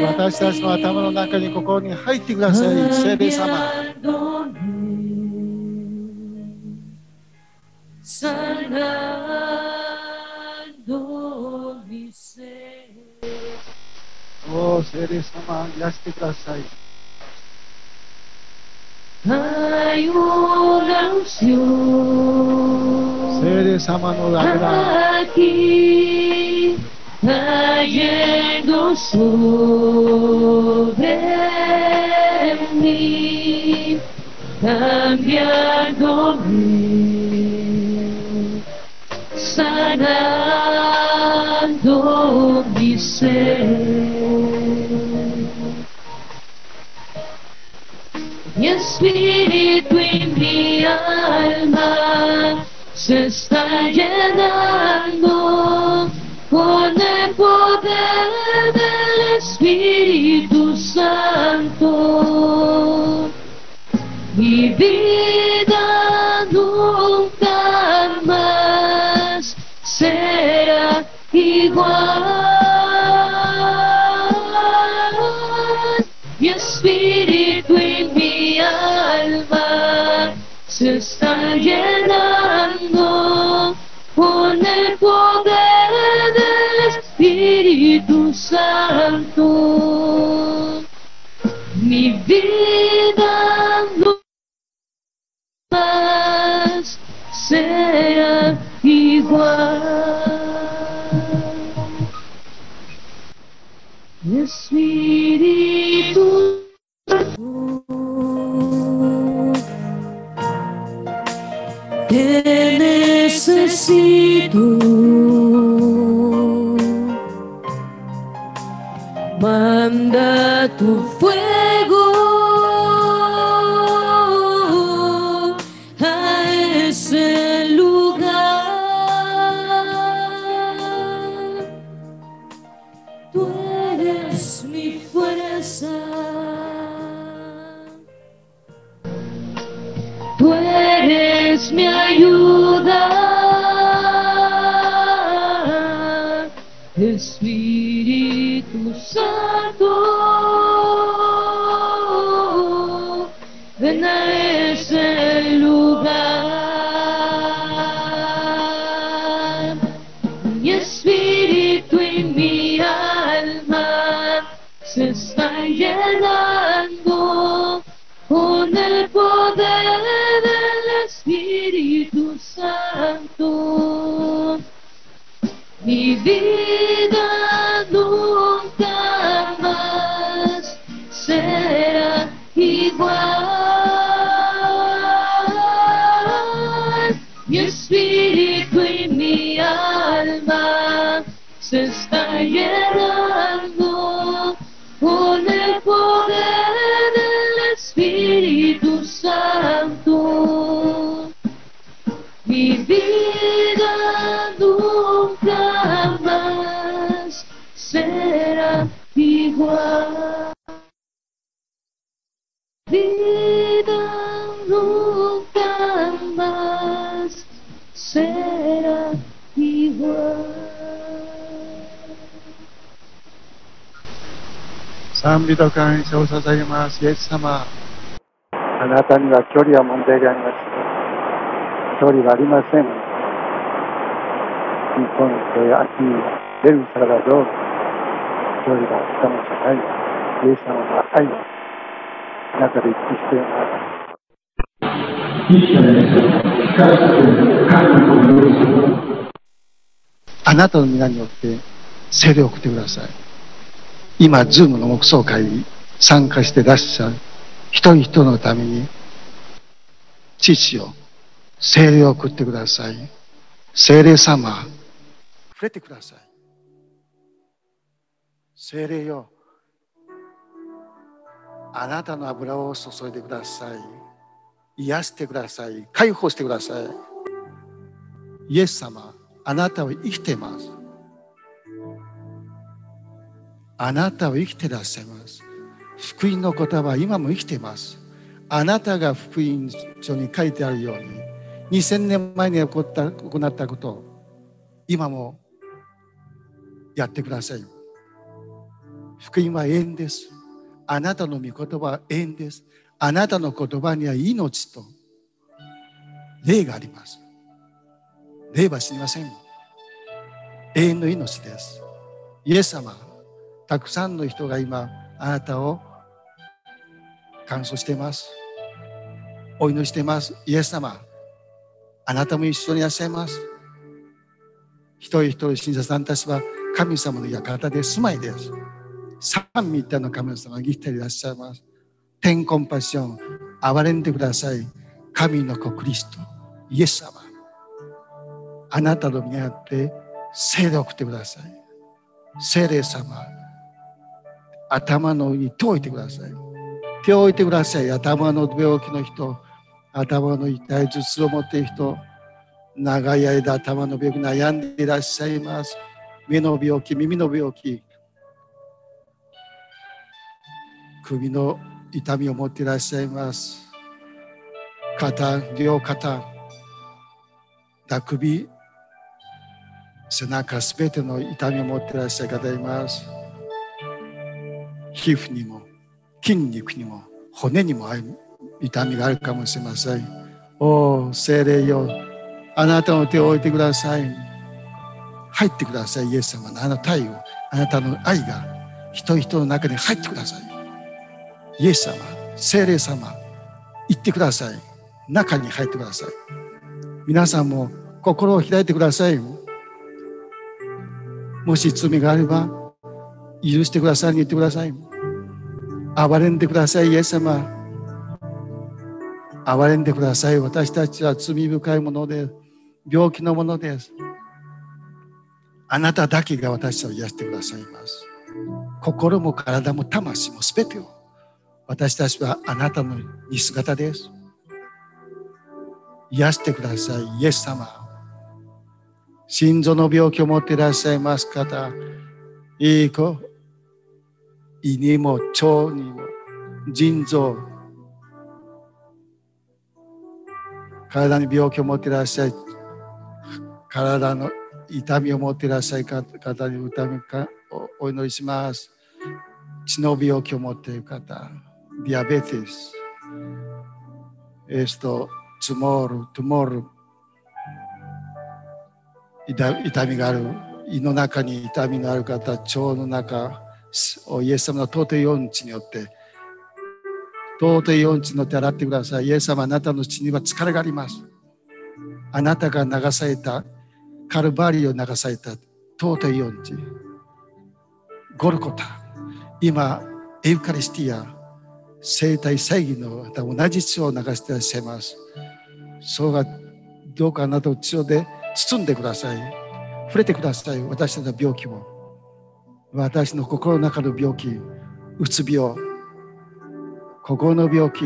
私たちの頭の中にここに入ってください、聖霊様。sanando seres ya esté ahí. Hay una unción. Seres amados, aquí cayendo sobre mí, cambiándome sanando mi ser. Espíritu y mi alma se está llenando con el poder del Espíritu Santo. Mi vida Espírito Santo, me vida nunca será igual. Espírito Santo, te necessito. Manda tu fuego este es el lugar. 賛美と感謝を捧げます。イエス様。あなたには距離は問題であります。距離はありません。日本で秋出るからどう勝利が来たもじゃないイエス様の愛の中で一致していますあなたの皆によって聖霊を送ってください今ズームの黙想会に参加してらっしゃる一人一人のために父よ聖霊を送ってください。聖霊様触れてください。聖霊よあなたの油を注いでください。癒してください。解放してください。イエス様あなたは生きています。あなたは生きてらっしゃいます。福音の言葉は今も生きています。あなたが福音書に書いてあるように2000年前に起こった行ったことを今もやってください。福音は永遠です。あなたの御言葉は永遠です。あなたの言葉には命と霊があります。霊は死にません。永遠の命です。イエス様たくさんの人が今あなたを感想しています。お祈りしています。イエス様あなたも一緒にいらっしゃいます。一人一人信者さんたちは神様の館で住まいです。三位一体の神様が生きていらっしゃいます。天コンパッション憐れんでください。神の子クリストイエス様。あなたの身にあって聖霊を送ってください。聖霊様頭の上に手を置いてください。手を置いてください。頭の病気の人、頭の痛い頭痛を持っている人、長い間頭の病気悩んでいらっしゃいます。目の病気、耳の病気、首の痛みを持っていらっしゃいます。肩、両肩、だ首、背中すべての痛みを持っていらっしゃる方います。皮膚にも筋肉にも骨にも痛みがあるかもしれません。おお、精霊よ、あなたの手を置いてください。入ってください、イエス様のあの太陽、あなたの愛が人々の中に入ってください。イエス様、精霊様、行ってください。中に入ってください。皆さんも心を開いてください。もし罪があれば、許してくださいに言ってください。憐れんでください、イエス様。憐れんでください。私たちは罪深いもので、病気のものです。あなただけが私を癒してくださいます。心も体も魂もすべてを。私たちはあなたの似姿です。癒してください、イエス様。心臓の病気を持っていらっしゃいます方、いい子、胃にも腸にも腎臓体に病気を持っていらっしゃい体の痛みを持っていらっしゃい方に痛みかお祈りします血の病気を持っている方ディアベティスエストツモールトゥモール痛みがある胃の中に痛みのある方腸の中イエス様の尊い恩地によって尊い恩地によって洗ってください。イエス様あなたの血には疲れがあります。あなたが流されたカルバリーを流された尊い恩地ゴルコタ今エウカリスティア生体正義の同じ血を流していらっしゃいます。そうがどうかあなたを血で包んでください。触れてください。私たちの病気を私の心の中の病気、うつ病、心の病気、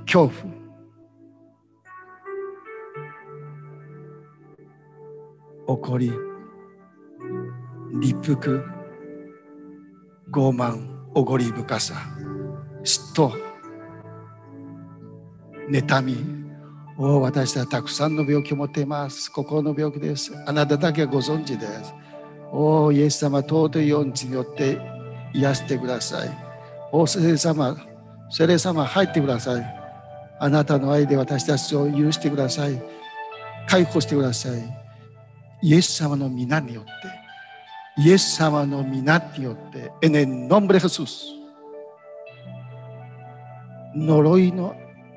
恐怖、怒り、立腹、傲慢、おごり深さ、嫉妬、妬み、お私はたくさんの病気を持っています。心の病気です。あなただけはご存知です。おお、イエス様、尊い恩地によって癒してください。お聖霊様、聖霊様、入ってください。あなたの愛で私たちを許してください。解放してください。イエス様の皆によって、イエス様の皆によって、エネンノンブレフスス。呪いの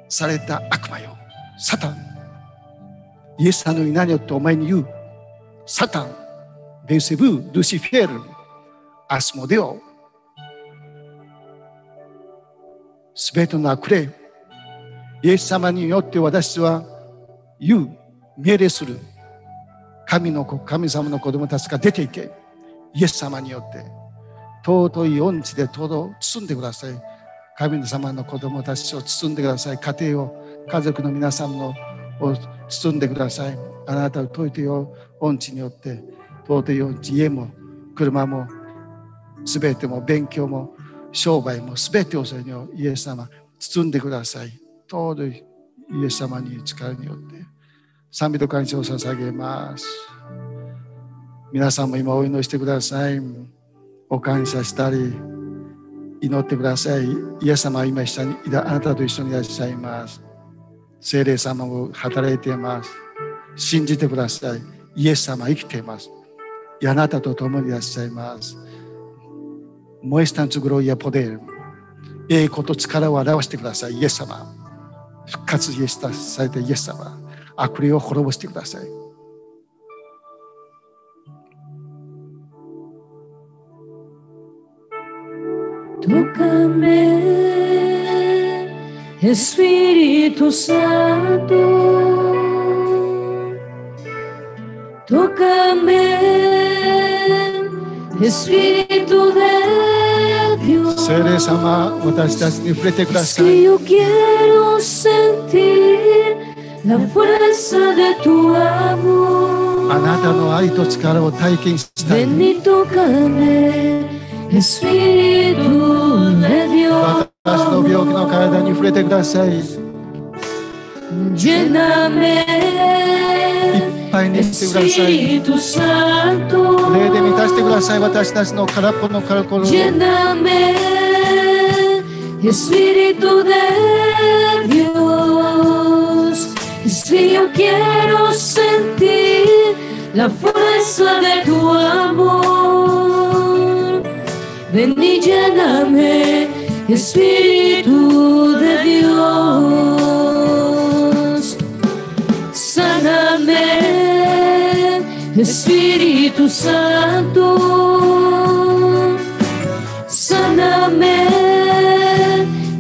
された悪魔よ、サタン。イエス様の皆によってお前に言う、サタン、ベルセブー、ルシフェル、アスモデオ、すべての悪霊、イエス様によって私は言う、命令する。神の子、神様の子供たちが出ていけ。イエス様によって、尊い恩地で包んでください。神様の子供たちを包んでください。家庭を、家族の皆さんのを包んでください。あなたを尊いてよ恩地によって、尊い恩地、家も、車も、すべても、勉強も、商売も、すべてをそれにイエス様、包んでください。尊いイエス様に力によって、賛美と感謝を捧げます。皆さんも今お祈りしてください。お感謝したり、祈ってください。イエス様は今一緒に、あなたと一緒にいらっしゃいます。聖霊様も働いています。信じてください。イエス様生きています。あなたと共にいらっしゃいます。モエスタンツグロイアポデル。栄光と力を表してください。イエス様。復活イエスされたイエス様。悪霊を滅ぼしてください。Tócame, Espíritu Santo. Tócame, Espíritu de Dios. 聖霊様、私たちに触れてくだ Es さ que い。yo quiero sentir la fuerza de tu あ amor. なたの愛と力を体験したい。Ven y tócame, Espíritu de Dios. 私の病気の体に触れてください。いっ Lléname, ぱいにしてください。 Espíritu Santo. 霊で満たしてください。私たちの空っぽの空っぽの Lléname, Espíritu de Dios. Es que yo quiero sentir la fuerza de tu amor. Ven y lléname, Espíritu de Dios. Sáname, Espíritu Santo. Sáname,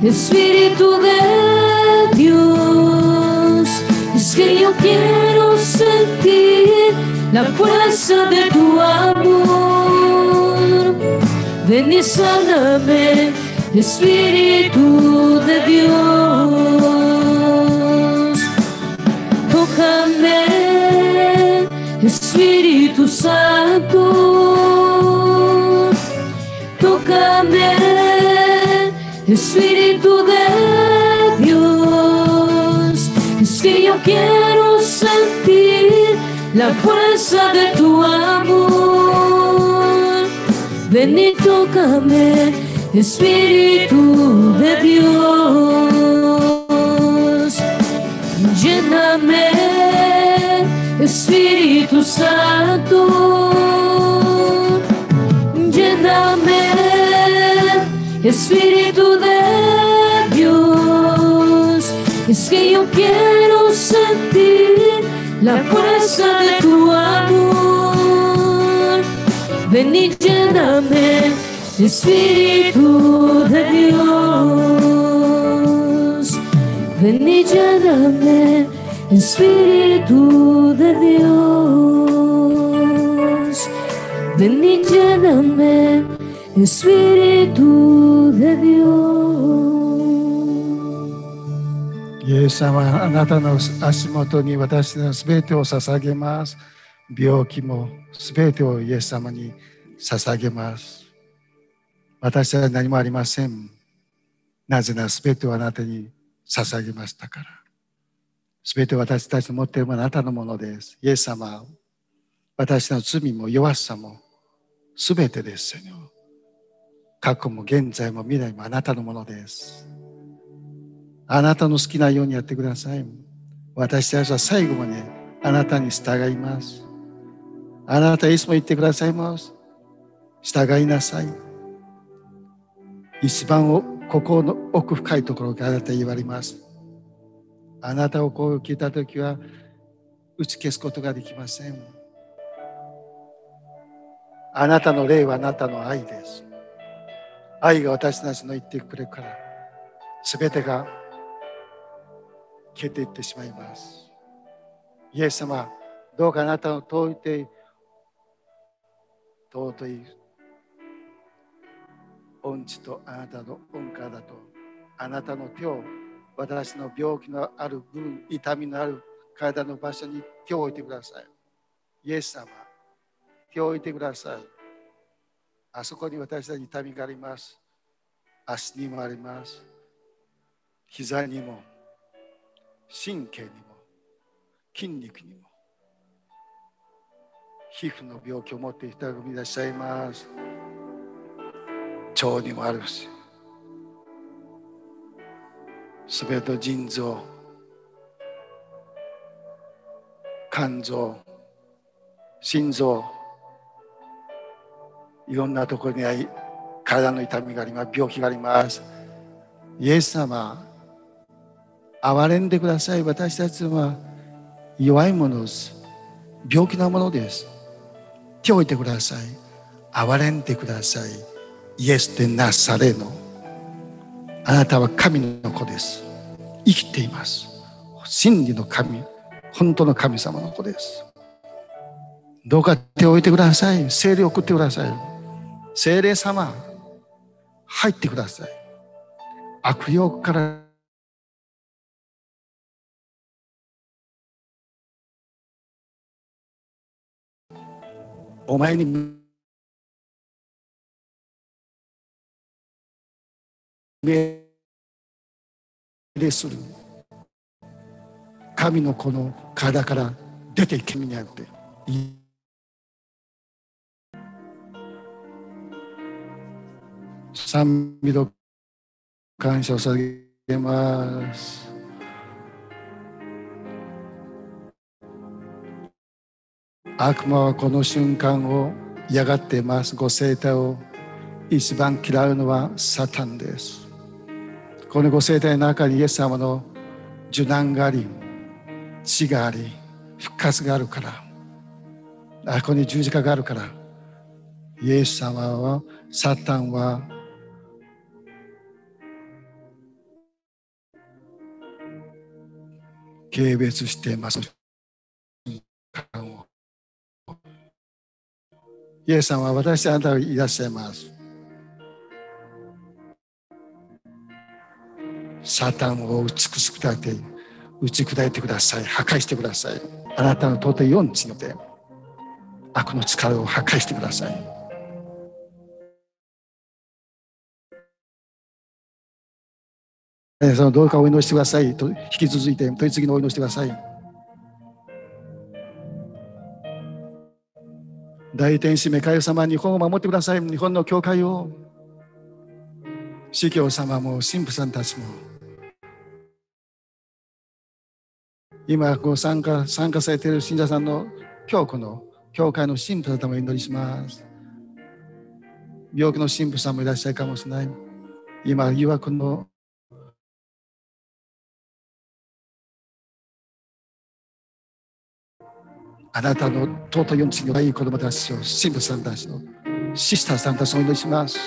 Espíritu de Dios. Es que yo quiero sentir la fuerza de tu amor. Ven y sáname, Espíritu de Dios. Tócame, Espíritu Santo. Tócame, Espíritu de Dios. Es que yo quiero sentir la fuerza de tu amor. Ven y tócame, Espíritu de Dios. Lléname, Santo. Lléname, Espíritu de Dios. Es que yo quiero sentir la fuerza de tu amor. Ven y lléname, Espíritu de Dios. Ven y lléname, Espíritu de Dios. Ven y lléname, Espíritu de Dios. イエス様、あなたの足元に私のすべてを捧げます。病気もすべてをイエス様に捧げます。私は何もありません。なぜならすべてをあなたに捧げましたから。すべて私たちの持っているものはあなたのものです。イエス様、私の罪も弱さもすべてです、セニョ過去も現在も未来もあなたのものです。あなたの好きなようにやってください。私たちは最後まであなたに従います。あなたいつも言ってくださいます。従いなさい。一番心の奥深いところがあなた言われます。あなたをこう聞いたときは打ち消すことができません。あなたの霊はあなたの愛です。愛が私たちの言ってくれるから、すべてが消えていってしまいます。イエス様、どうかあなたの尊いて、尊い恩知とあなたの恩化だと、あなたの手を私の病気のある部分、痛みのある体の場所に手を置いてください。イエス様、手を置いてください。あそこに私たちに痛みがあります。足にもあります。膝にも、神経にも、筋肉にも、皮膚の病気を持っている人がいらっしゃいます。腸にもあるし。すべての腎臓肝臓心臓いろんなところに体の痛みがあります病気がありますイエス様憐れんでください私たちは弱いものです病気なものです手を置いてください憐れんでくださいイエスでなされのあなたは神の子です。生きています。真理の神、本当の神様の子です。どうか手を置いてください。精霊を送ってください。精霊様、入ってください。悪用から。お前に。命令する。神の子の体から出ていけみにあって。賛美と感謝を捧げます。悪魔はこの瞬間を嫌がっています。ご生体を一番嫌うのはサタンです。このご生体の中にイエス様の受難があり死があり復活があるからあここに十字架があるからイエス様はサタンは軽蔑しています。イエス様は私あなたがいらっしゃいます。サタンを打ち砕いて打ち砕いてください。破壊してください。あなたの尊い4地ので悪の力を破壊してください。そのどうかお祈りしてください。と引き続いて問い次のお祈りしてください。大天使メカイ様日本を守ってください。日本の教会を。司教様も神父さんたちも。今ご参加参加されている信者さんの今日この教会の神父のために祈りします。病気の神父さんもいらっしゃるかもしれない。今、疑惑のあなたの尊い命がいい子供たちを、神父さんたちの、シスターさんたちをお祈りします。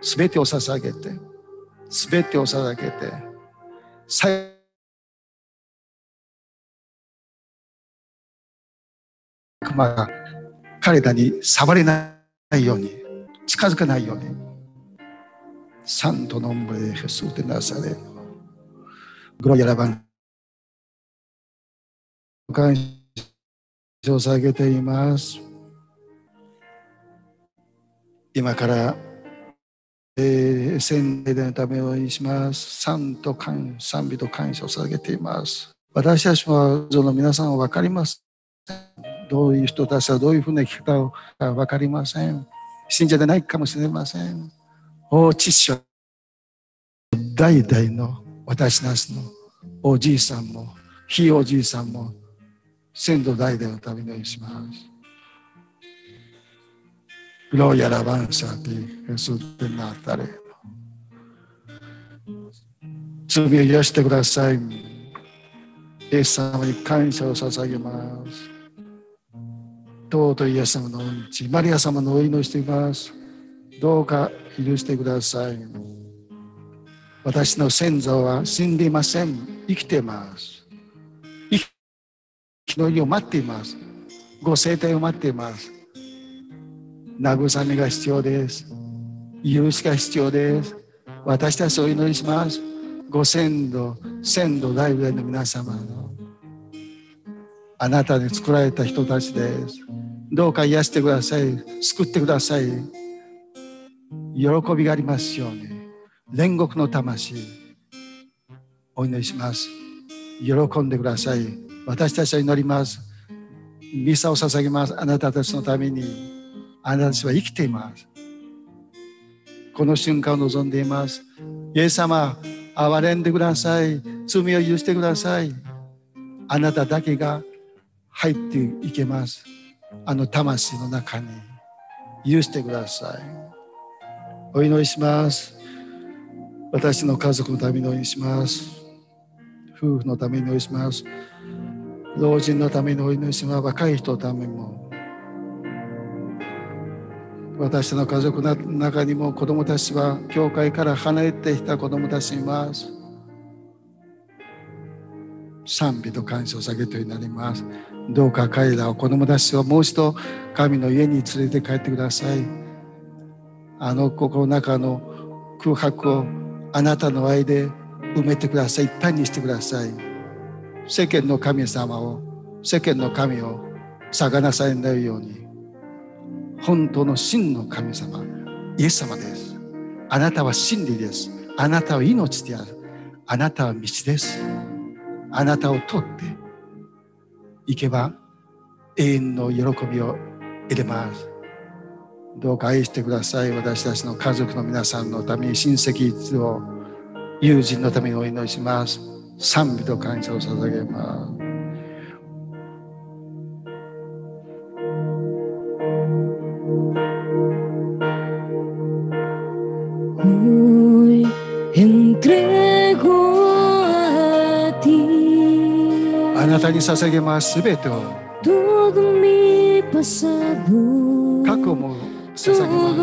すべてを捧げて、すべてを捧げて、最悪魔が彼らに触れないように、近づかないように、サントノンブレヘステナサレグロヤラバン感謝を下げています。今から、えー、洗礼のためにします。賛と感賛美と感謝を捧げています。私たちはその皆さんは分かります。どういう人たちはどういうふうな生き方か分かりません。信者でないかもしれません。お父は代々の私たちのおじいさんも、ひいおじいさんも、先祖代々のためにします。Gloria, alabanza a ti, Jesús de Nazaret. 罪を許してください。イエス様に感謝を捧げます。どうとイエス様のうち、マリア様のお祈りしています。どうか許してください。私の先祖は死んでいません。生きています。生きのりを待っています。ご生体を待っています。慰めが必要です。許しが必要です。私たちをお祈りします。ご先祖、先祖代々の皆様のあなたで作られた人たちです。どうか癒してください。救ってください。喜びがありますように。煉獄の魂、お祈りします。喜んでください。私たちは祈ります。ミサを捧げます。あなたたちのために。あなたたちは生きています。この瞬間を望んでいます。イエス様、憐れんでください。罪を許してください。あなただけが入っていけます。あの魂の中に許してください。お祈りします。私の家族のためにお祈りします。夫婦のためにお祈りします。老人のためにお祈りします。若い人のためにも。私の家族の中にも子供たちは教会から離れてきた子供たちいます。賛美と感謝を下げとになります。どうか彼らを子供たちをもう一度神の家に連れて帰ってください。あの心の中の空白をあなたの愛で埋めてください。いっぱいにしてください。世間の神様を、世間の神を探なされないように。本当の真の神様、イエス様です。あなたは真理です。あなたは命である。あなたは道です。あなたを通って行けば永遠の喜びを得れます。どうか愛してください。私たちの家族の皆さんのために親戚一同、友人のためにお祈りします。賛美と感謝を捧げます。あなたに捧げます。すべてを過去も捧げます。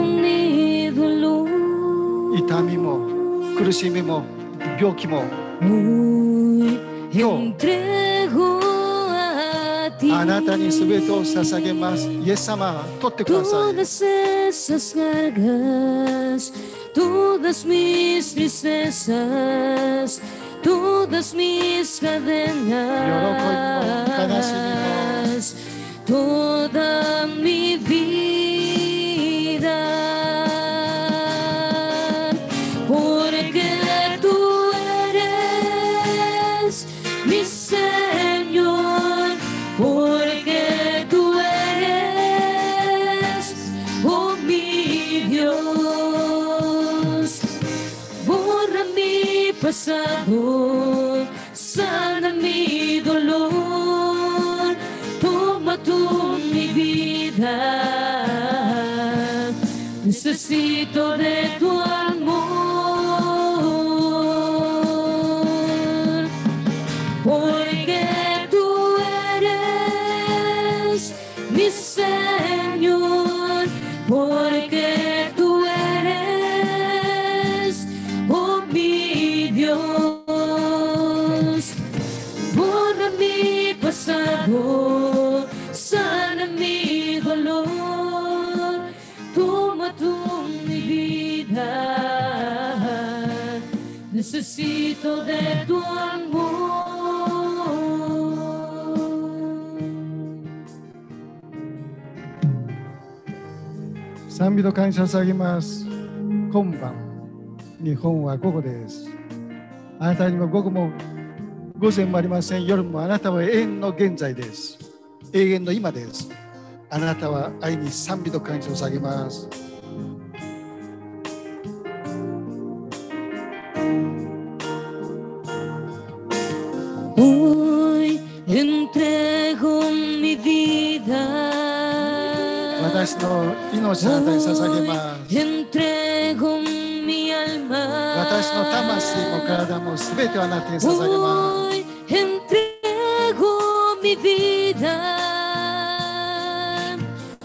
痛みも苦しみも病気も Hoy Yo. entrego a ti あなたにすべてを捧げます。イエス様、取ってください。 todas esas cargas, todas mis tristezas, todas mis cadenas, toda mi vida. Necesito de tu necesito de tu amor. 賛美と感謝を捧げます。今晩、日本は午後です。あなたにも午後も午前もありません。夜もあなたは永遠の現在です。永遠の今です。あなたは愛に賛美と感謝を捧げます。Hoy entrego mi vida. Entrego mi alma. Entrego mi vida.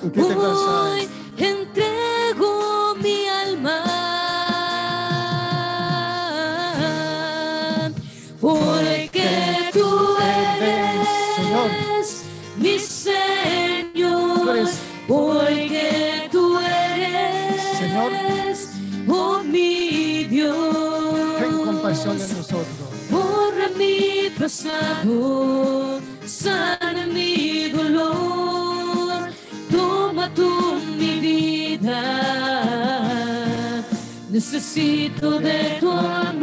Entrego De nosotros. Borra mi pasado, sana mi dolor, toma tú mi vida. Necesito de tu amor,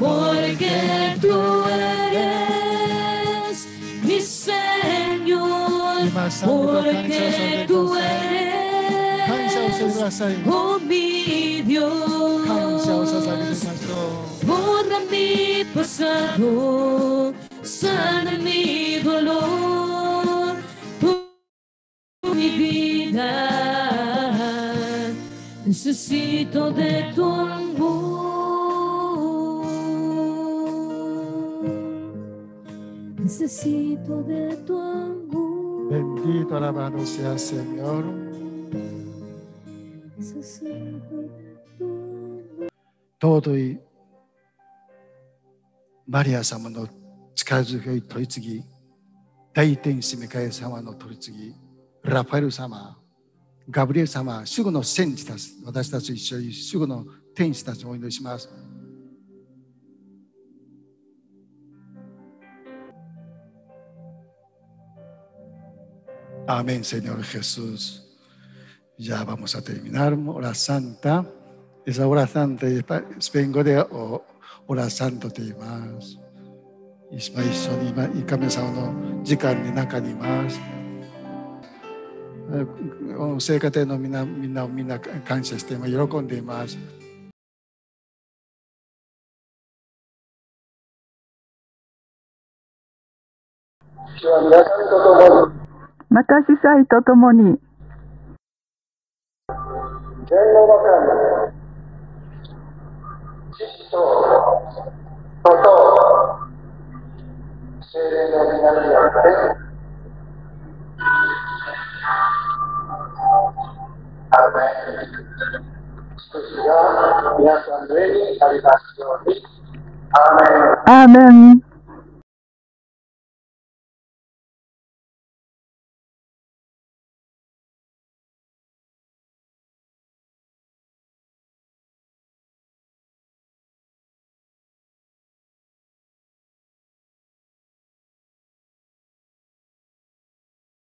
porque tú eres mi Señor, porque tú eres oh mi Dios, borra mi pasado, sana mi dolor, por mi vida, necesito de tu amor, necesito de tu amor. Bendito alabado sea Señor. 尊いマリア様の力強い取り次ぎ、大天使ミカエ様の取り次ぎ、ラファエル様、ガブリエル様、主護の戦士たち、私たち一緒に主護の天使たちをお祈りします。Amén, Señor Jesús. Ya vamos a terminar. Hora santa. Esa hora santa, vengo de hora santo と言います。一緒に今、神様の時間の中にいます。聖家庭のみんな、みんなをみんな感謝して、喜んでいます。主は皆さんと共にまた司祭とともに天の中に父と子と精霊の皆によってアーメン祝福が皆さんの上にありますようにアーメンアーメン